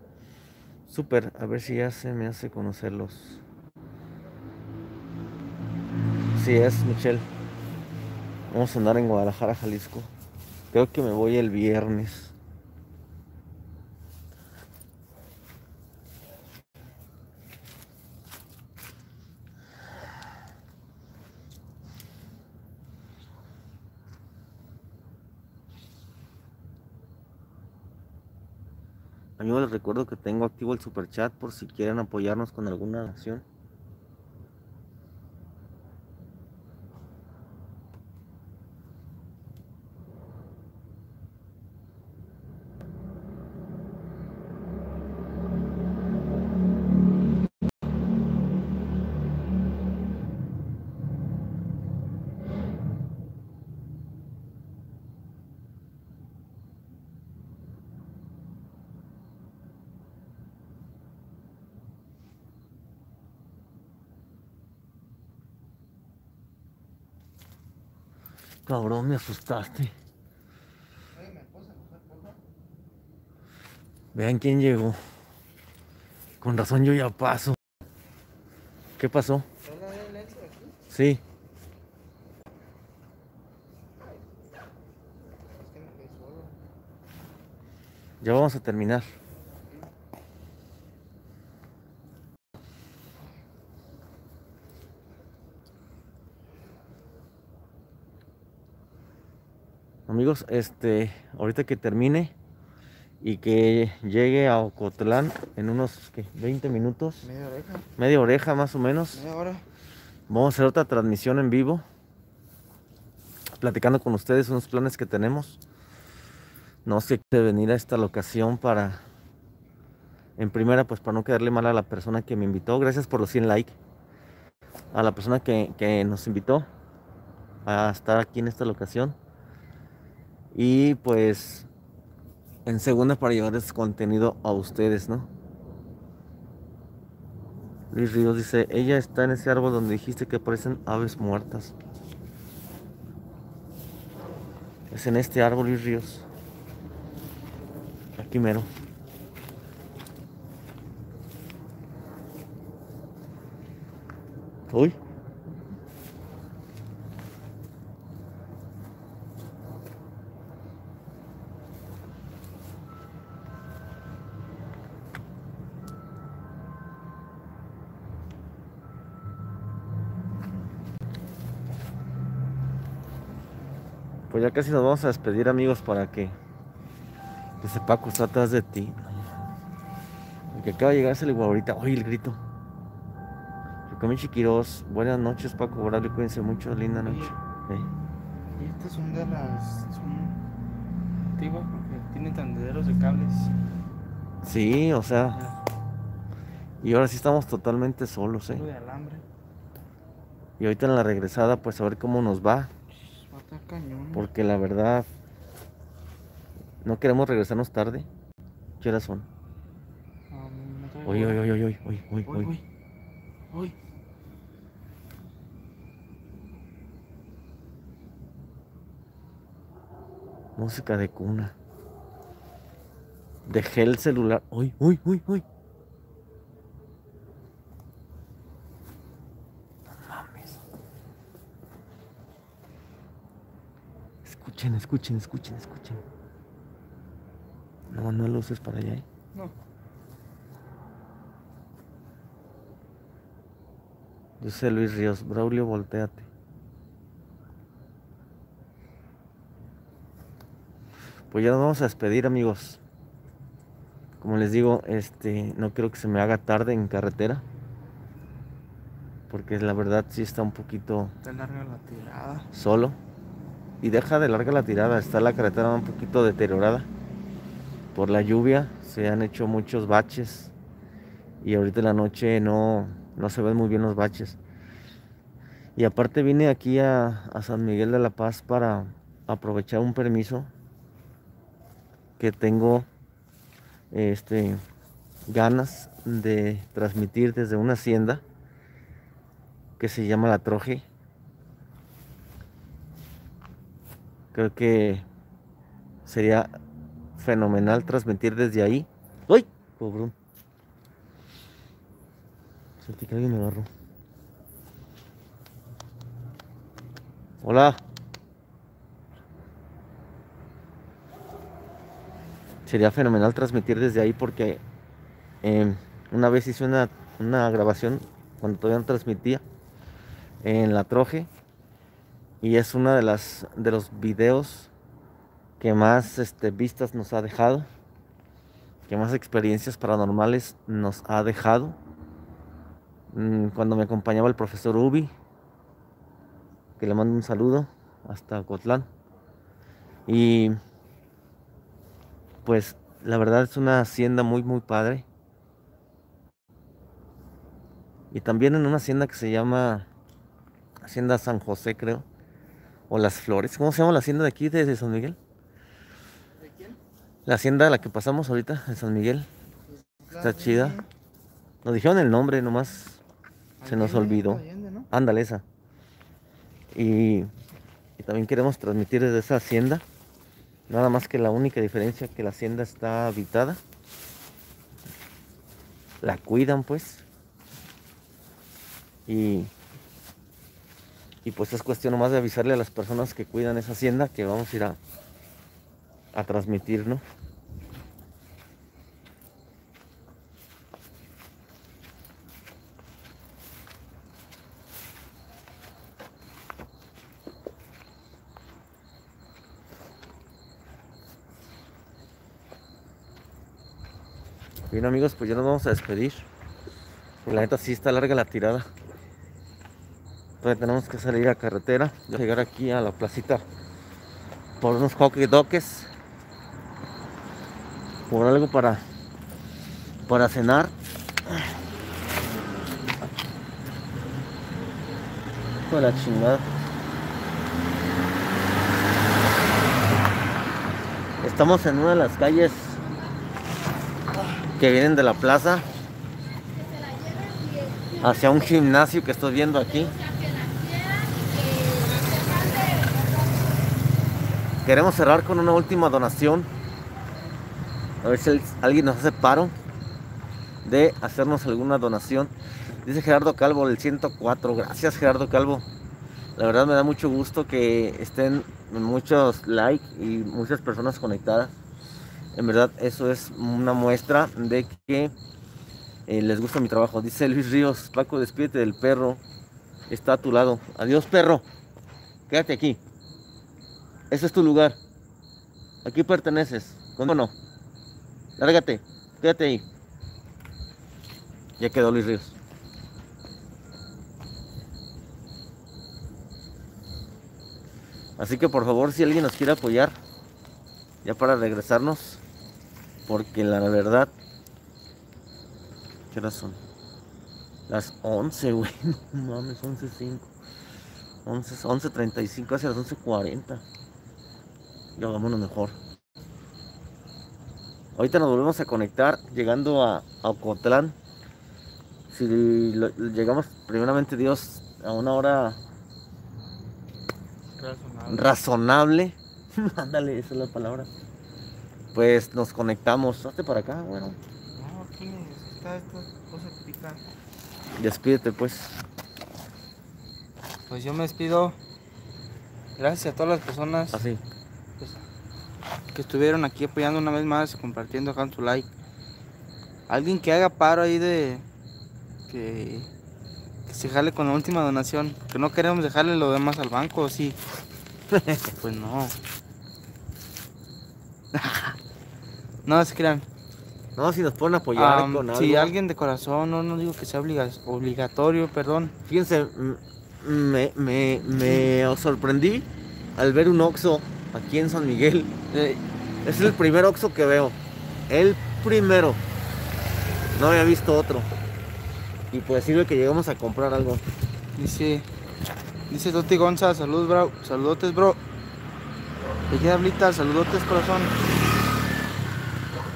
Súper, a ver si ya se me hace conocerlos. Sí es, Michelle. Vamos a andar en Guadalajara, Jalisco. Creo que me voy el viernes. Les recuerdo que tengo activo el super chat por si quieren apoyarnos con alguna acción. Cabrón, me asustaste. Vean quién llegó. Con razón yo ya paso. ¿Qué pasó? Sí. Ya vamos a terminar. Amigos, este, ahorita que termine y que llegue a Ocotlán en unos ¿qué? 20 minutos, Media oreja. media oreja más o menos, Media hora. vamos a hacer otra transmisión en vivo, platicando con ustedes unos planes que tenemos. No sé de venir a esta locación para, en primera, pues para no quedarle mal a la persona que me invitó. Gracias por los 100 likes. A la persona que, que nos invitó a estar aquí en esta locación. Y pues en segunda para llevarles contenido a ustedes, ¿no? Luis Ríos dice, ella está en ese árbol donde dijiste que aparecen aves muertas. Es en este árbol, Luis Ríos. Aquí mero. Uy. Pues ya casi nos vamos a despedir, amigos, para que ese Paco está atrás de ti. El que acaba de llegar es el ahorita. Oye, el grito. Ricomi Chiquiros. Buenas noches, Paco Borable. Cuídense mucho. Linda noche. Eh. Y estas son de las. Son antiguas porque tienen tendederos de cables. Sí, o sea. Y ahora sí estamos totalmente solos, ¿eh? de alambre. Y ahorita en la regresada, pues a ver cómo nos va. Cañón. Porque la verdad. No queremos regresarnos tarde. ¿Qué horas son? Uy, uy, uy, uy, Uy, uy. uy. Uy. Música de cuna. Dejé el celular. Uy, uy, uy, uy. Escuchen, escuchen, escuchen, escuchen. No, no luces para allá, ¿eh? No. Yo sé Luis Ríos. Braulio, volteate. Pues ya nos vamos a despedir, amigos. Como les digo, este, no quiero que se me haga tarde en carretera. Porque la verdad sí está un poquito Está larga la tirada. solo. Y deja de larga la tirada. Está la carretera un poquito deteriorada. Por la lluvia se han hecho muchos baches. Y ahorita en la noche no, no se ven muy bien los baches. Y aparte vine aquí a, a San Miguel de la Paz para aprovechar un permiso que tengo este ganas de transmitir desde una hacienda que se llama La Troje. Creo que sería fenomenal transmitir desde ahí. ¡Uy! Cobrón. Sentí que alguien me agarró. Hola. Sería fenomenal transmitir desde ahí porque eh, una vez hice una, una grabación cuando todavía no transmitía en la Troje y es una de las de los videos que más este, vistas nos ha dejado, que más experiencias paranormales nos ha dejado. Mm, Cuando me acompañaba el profesor Ubi, que le mando un saludo hasta Cotlán. Y pues la verdad es una hacienda muy muy padre. Y también en una hacienda que se llama Hacienda San José, creo. O Las Flores. ¿Cómo se llama la hacienda de aquí, de San Miguel? ¿De quién? La hacienda a la que pasamos ahorita, en San Miguel. Está chida. Nos dijeron el nombre nomás. Se nos olvidó. Ándale esa. Y, y también queremos transmitir desde esa hacienda. Nada más que la única diferencia que la hacienda está habitada. La cuidan pues. Y, y pues es cuestión nomás de avisarle a las personas que cuidan esa hacienda que vamos a ir a, a transmitir, ¿no? Bien amigos, pues ya nos vamos a despedir. La neta sí está larga la tirada. Todavía tenemos que salir a carretera, llegar aquí a la placita por unos hockey doques. Por algo para para cenar. De la chingada. Estamos en una de las calles que vienen de la plaza hacia un gimnasio que estoy viendo aquí. Queremos cerrar con una última donación. A ver si alguien nos hace paro de hacernos alguna donación. Dice Gerardo Calvo, el 104. Gracias Gerardo Calvo. La verdad me da mucho gusto que estén muchos likes y muchas personas conectadas. En verdad, eso es una muestra de que eh, les gusta mi trabajo. Dice Luis Ríos, Paco, despídete del perro. Está a tu lado. Adiós, perro. Quédate aquí. Ese es tu lugar. Aquí perteneces. ¿Cómo no? Lárgate. Quédate ahí. Ya quedó Luis Ríos. Así que por favor, si alguien nos quiere apoyar, ya para regresarnos, porque la verdad, ¿qué horas son? Las 11, güey, [LAUGHS] no mames, 11.05. 11, 11.35 hacia las 11.40. Ya vámonos mejor. Ahorita nos volvemos a conectar llegando a, a Ocotlán. Si lo- llegamos, primeramente Dios, a una hora Razonable. razonable. [LAUGHS] Ándale, esa es la palabra. Pues nos conectamos. Hazte para acá, bueno. No, aquí está esta cosa que pica. Despídete, pues. Pues yo me despido. Gracias a todas las personas Así. Que estuvieron aquí apoyando una vez más, compartiendo, dejando su like. Alguien que haga paro ahí de que, que se jale con la última donación, que no queremos dejarle lo demás al banco, ¿o sí. [LAUGHS] pues no. [LAUGHS] no se crean. No, si nos pueden apoyar Am, con algo. si alguien de corazón, no, no digo que sea obliga- obligatorio, perdón. Fíjense, me, me, me sorprendí al ver un Oxxo aquí en San Miguel. Eh, Es el primer Oxxo que veo. El primero. No había visto otro. Y pues sirve que llegamos a comprar algo. Dice, dice Toti Gonza, salud, bro, saludotes, bro. De Diablita, saludotes, corazón.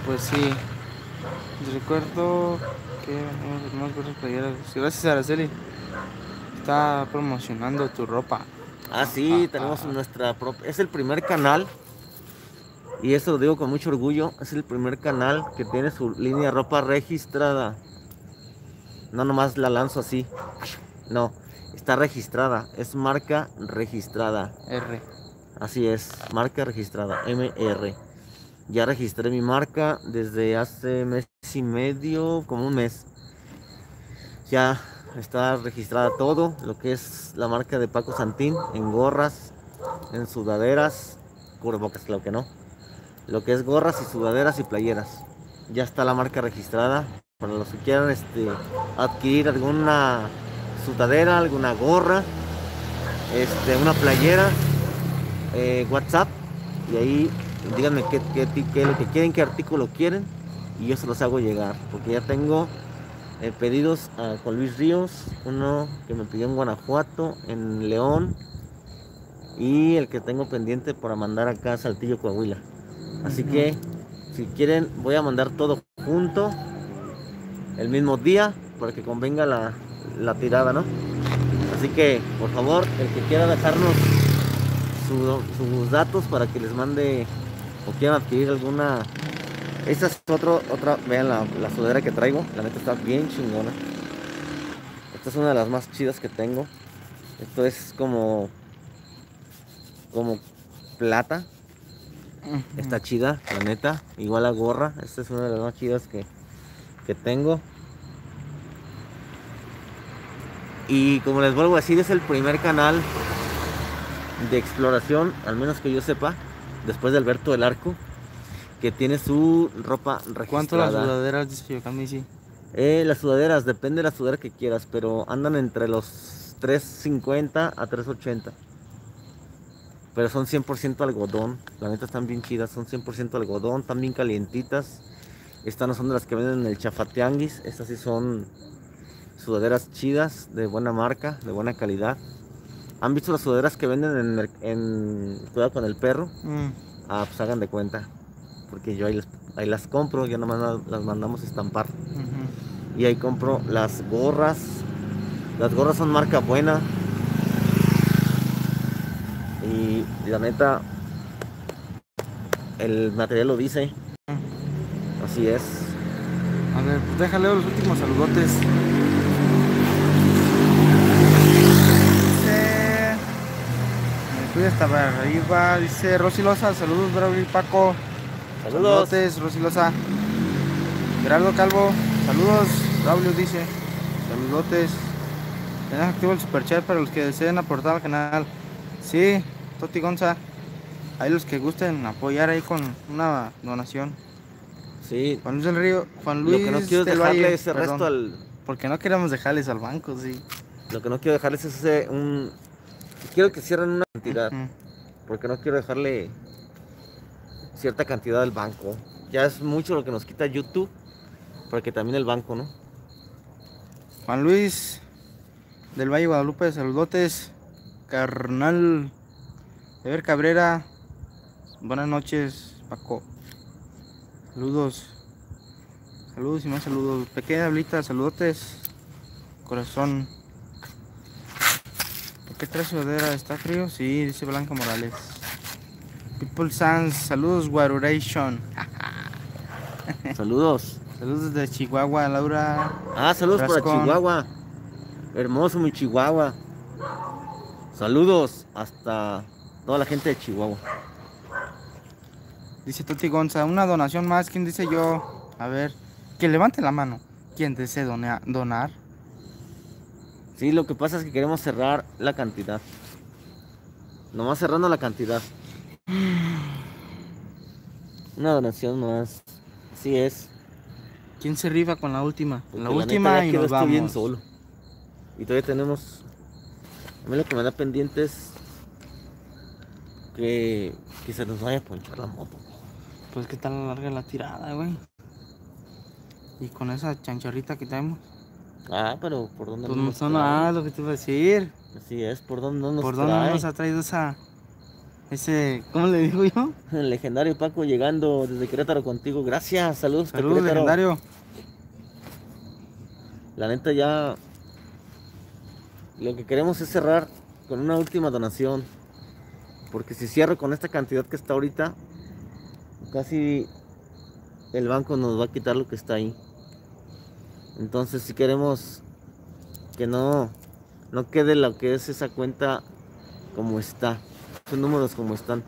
Pues sí, recuerdo que tenemos más cosas playeras. Gracias, Araceli. Está promocionando tu ropa. Ah, sí, tenemos nuestra propia. Es el primer canal. Y eso lo digo con mucho orgullo. Es el primer canal que tiene su línea de ropa registrada. No nomás la lanzo así. No, está registrada. Es marca registrada. R. Así es, marca registrada. MR. Ya registré mi marca desde hace mes y medio, como un mes. Ya está registrada todo, lo que es la marca de Paco Santín, en gorras, en sudaderas, cubrebocas, claro que no. Lo que es gorras y sudaderas y playeras. Ya está la marca registrada. Para los que quieran este, adquirir alguna sudadera, alguna gorra, este, una playera, eh, WhatsApp y ahí díganme qué, qué, qué que quieren, qué artículo quieren y yo se los hago llegar. Porque ya tengo eh, pedidos a, con Luis Ríos, uno que me pidió en Guanajuato, en León y el que tengo pendiente para mandar acá a Saltillo, Coahuila. Así que si quieren voy a mandar todo junto el mismo día para que convenga la, la tirada, ¿no? Así que por favor, el que quiera dejarnos su- sus datos para que les mande o quieran adquirir alguna. Esta es otro, otra, vean la, la sudadera que traigo, la neta está bien chingona. Esta es una de las más chidas que tengo. Esto es como, como plata, está chida, la neta. Igual la gorra, esta es una de las más chidas que, que tengo. Y como les vuelvo a decir, es el primer canal de exploración, al menos que yo sepa, después de Alberto del Arco, que tiene su ropa registrada. ¿Cuánto las sudaderas dice. Eh, las sudaderas, depende de la sudadera que quieras, pero andan entre los 3.50 a 3.80. Pero son 100% algodón, la neta están bien chidas, son 100% algodón, están bien calientitas. Estas no son de las que venden en el Chafatianguis, estas sí son sudaderas chidas, de buena marca, de buena calidad. ¿Han visto las sudaderas que venden en Cuidado con el Perro? Mm, Ah, pues hagan de cuenta, porque yo ahí, les- ahí las compro, ya nomás la- las mandamos estampar. Y ahí compro las gorras. Las gorras son marca buena. Y la neta, el material lo dice. Así es. A ver, pues déjale los últimos saludotes. Dice. Me fui hasta arriba. Dice Rosy Loza, saludos, Braulio y Paco. Saludos. Saludotes, Rosy Loza. Gerardo Calvo, saludos. Braulio dice, saludotes. Tenés activo el super chat para los que deseen aportar al canal. Sí, Toti Gonza. Hay los que gusten apoyar ahí con una donación. Sí. Juan Luis del Río, Juan Luis Lo que no quiero dejarle Valle, ese perdón, resto al. Porque no queremos dejarles al banco, sí. Lo que no quiero dejarles es ese, un. Quiero que cierren una cantidad. Ujú. Porque no quiero dejarle cierta cantidad al banco. Ya es mucho lo que nos quita YouTube. Porque también el banco, ¿no? Juan Luis del Valle Guadalupe, saludotes. Carnal Ever Cabrera, buenas noches, Paco. Saludos. Saludos y más saludos. Pequeña Blita, saludotes. Corazón. ¿Por qué trae sudadera? ¿Está frío? Sí, dice Blanca Morales. People Sans, saludos Guaruration. [LAUGHS] Saludos. Saludos desde Chihuahua, Laura. Ah, saludos para. Chihuahua. Hermoso mi Chihuahua. Saludos hasta toda la gente de Chihuahua. Dice Toti Gonza, una donación más. ¿Quién dice yo? A ver, que levante la mano. ¿Quién desee donar? Sí, lo que pasa es que queremos cerrar la cantidad. Nomás cerrando la cantidad. Una donación más. Así es. ¿Quién se rifa con la última? porque La neta última ya y nos esto bien vamos. solo. Y todavía tenemos. A mí lo que me da pendiente es que, que se nos vaya a ponchar la moto. Pues qué tal larga la tirada, güey. Y con esa chancharrita que tenemos. Ah, pero ¿por dónde Pues no no nos son nada lo que te iba a decir. Así es, ¿por dónde no nos ¿Por dónde trae? nos ha traído esa. Ese. ¿Cómo le digo yo? [LAUGHS] El legendario Paco llegando desde Querétaro contigo. Gracias, saludos Saludos, Querétaro. legendario. La neta ya lo que queremos es cerrar con una última donación. Porque si cierro con esta cantidad que está ahorita, casi el banco nos va a quitar lo que está ahí. Entonces si queremos que no, no quede lo que es esa cuenta como está. Números como están.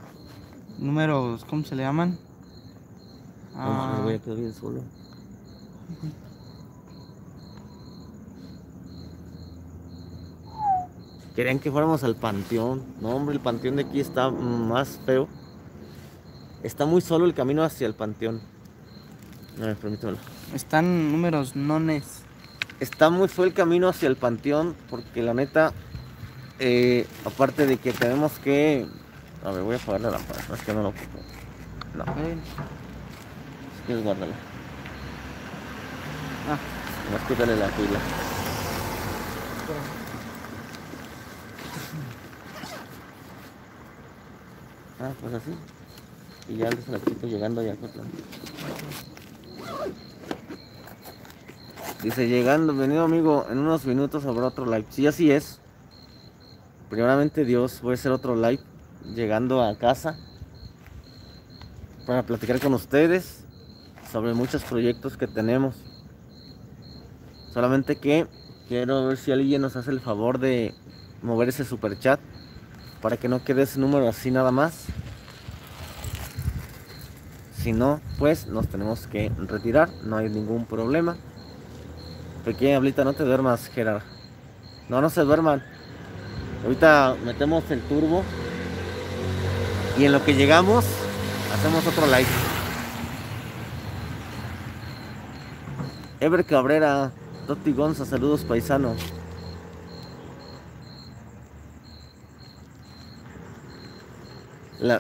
Números, ¿cómo se le llaman? Ah, Ah, voy a quedar bien solo. Querían que fuéramos al panteón. No, hombre, el panteón de aquí está más feo. Está muy solo el camino hacia el panteón. A ver, permítamelo. están números nones. Está muy feo el camino hacia el panteón porque la neta, eh, aparte de que tenemos que... A ver, voy a apagar la lámpara. Es que no lo ocupo. No, si quieres guárdala. Ah, Más quítale la pila. Ah, pues así. Y ya se la quito llegando ya a. Dice, llegando, venido amigo, en unos minutos habrá otro live. Sí, así es. Primeramente Dios, voy a hacer otro live llegando a casa para platicar con ustedes sobre muchos proyectos que tenemos. Solamente que quiero ver si alguien nos hace el favor de mover ese super chat para que no quede ese número así nada más. Si no, pues nos tenemos que retirar, no hay ningún problema. Pequeña Blita, no te duermas, Gerard. No, no se duerman. Ahorita metemos el turbo y en lo que llegamos hacemos otro like. Ever Cabrera, Toti Gonza, saludos paisano.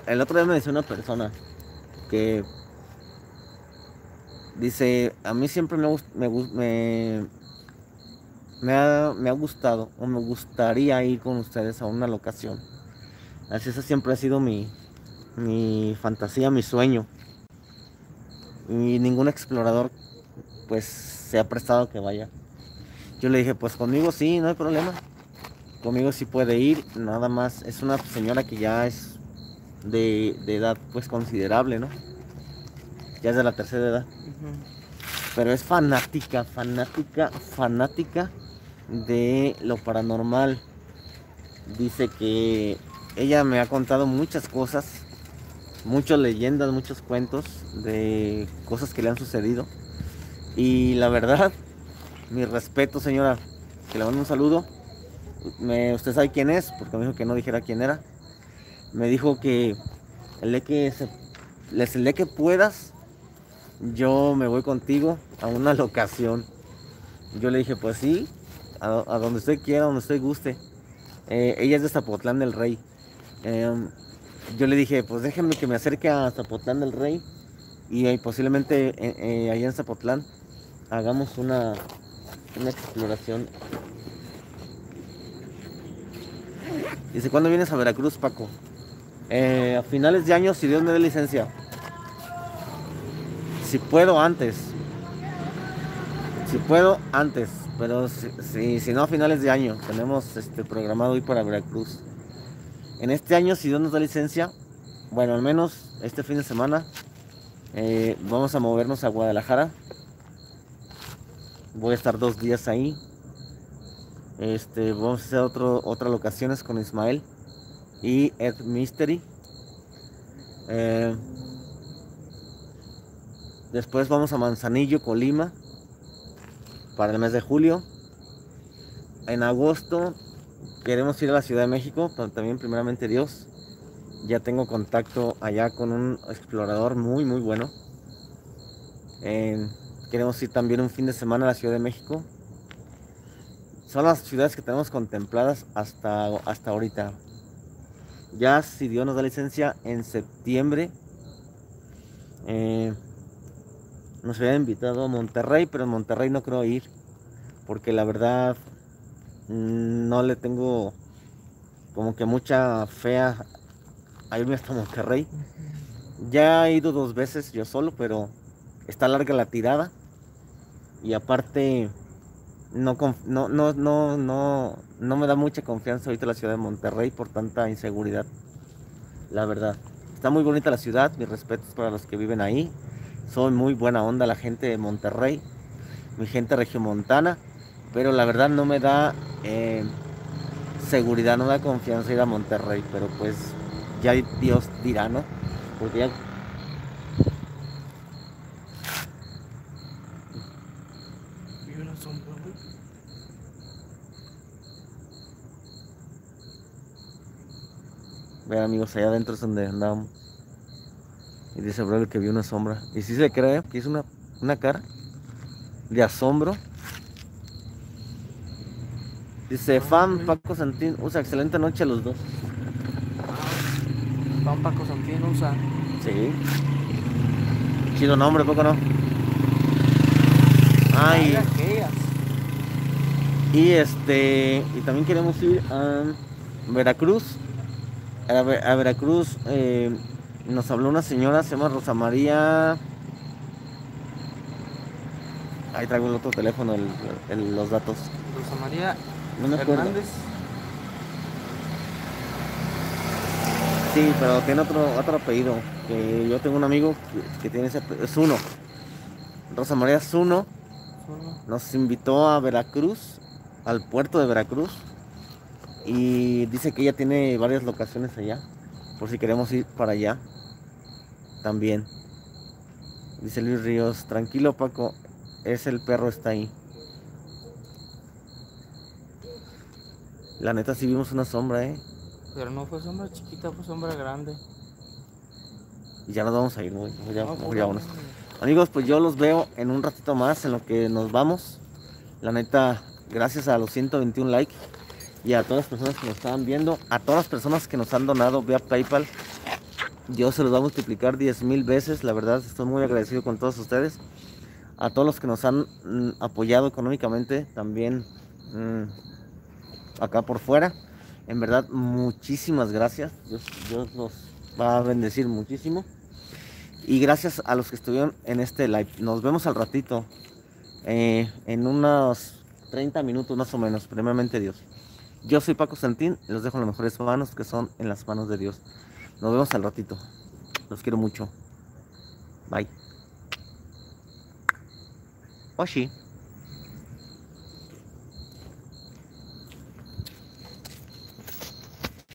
El otro día me decía una persona que dice, a mí siempre me, me, me, me ha, me ha gustado o me gustaría ir con ustedes a una locación. Así esa siempre ha sido mi, mi fantasía, mi sueño. Y ningún explorador pues se ha prestado a que vaya. Yo le dije, pues conmigo sí, no hay problema. Conmigo sí puede ir, nada más. Es una señora que ya es de, de edad pues considerable, ¿no? Ya es de la tercera edad. Pero es fanática, fanática, fanática de lo paranormal. Dice que ella me ha contado muchas cosas, muchas leyendas, muchos cuentos de cosas que le han sucedido. Y la verdad, mi respeto, señora, que le mando un saludo. Me, usted sabe quién es, porque me dijo que no dijera quién era. Me dijo que el que les el de que puedas, yo me voy contigo a una locación. Yo le dije, pues sí, a, donde usted quiera, donde usted guste. Eh, ella es de Zapotlán del Rey. Em, yo le dije, pues déjenme que me acerque a Zapotlán del Rey y posiblemente eh, eh, allá en Zapotlán hagamos una, una exploración. Dice, ¿cuándo vienes a Veracruz, Paco? a finales de año, si Dios me dé licencia. Si puedo antes. Si puedo antes. Pero si, si, no a finales de año. Tenemos este programado ir para Veracruz. En este año, si Dios nos da licencia, bueno, al menos este fin de semana, eh, vamos a movernos a Guadalajara. Voy a estar dos días ahí. Este, vamos a hacer otro, otras locaciones con Ismael y Ed Mystery. Eh, después vamos a Manzanillo, Colima, para el mes de julio. En agosto queremos ir a la Ciudad de México, pero también primeramente Dios. Ya tengo contacto allá con un explorador muy muy bueno. queremos ir también un fin de semana a la Ciudad de México. Son las ciudades que tenemos contempladas hasta, hasta ahorita. Ya si Dios nos da licencia en septiembre. Eh, nos había invitado a Monterrey, pero en Monterrey no creo ir. Porque la verdad Mm, no le tengo como que mucha fe a, irme hasta Monterrey. Ya he ido dos veces yo solo, pero está larga la tirada. Y aparte, no, no, no, no, no, no me da mucha confianza ahorita la ciudad de Monterrey por tanta inseguridad. La verdad. Está muy bonita la ciudad, mis respetos para los que viven ahí. Soy muy buena onda la gente de Monterrey, mi gente regiomontana pero la verdad no me da eh, seguridad, no me da confianza ir a Monterrey, pero pues ya Dios dirá, ¿no? Porque ya... Vean amigos, allá adentro es donde andamos. Y dice bro que vio una sombra. Y si se cree que es una, una cara de asombro. Dice, fan Paco Santín usa excelente noche a los dos. Fan Paco Santín usa. Sí. Chido nombre, poco no. Ay. Y este, y también queremos ir a Veracruz. A, Veracruz eh, nos habló una señora, se llama Rosa María. Ahí traigo el otro teléfono, los datos. Rosa María no me acuerdo. Sí, pero tiene otro, otro apellido. Que yo tengo un amigo que, tiene ese es uno. Rosa María Zuno nos invitó a Veracruz, al puerto de Veracruz. Y dice que ella tiene varias locaciones allá. Por si queremos ir para allá. También. Dice Luis Ríos, tranquilo Paco, es el perro está ahí. La neta sí vimos una sombra, ¿eh? Pero no fue sombra chiquita, fue sombra grande. Y ya nos vamos a ir, güey. Ya, Amigos, pues yo los veo en un ratito más en lo que nos vamos. La neta, gracias a los 121 likes y a todas las personas que nos estaban viendo, a todas las personas que nos han donado vía PayPal. Yo se los voy a multiplicar 10 mil veces. La verdad, estoy muy agradecido con todos ustedes. A todos los que nos han mm, apoyado económicamente también. Mm, acá por fuera. En verdad, muchísimas gracias. Dios, los va a bendecir muchísimo. Y gracias a los que estuvieron en este live. Nos vemos al ratito. Eh, en unos 30 minutos más o menos, primeramente Dios. Yo soy Paco Santín los dejo en las mejores manos que son en las manos de Dios. Nos vemos al ratito. Los quiero mucho. Bye. Oshi.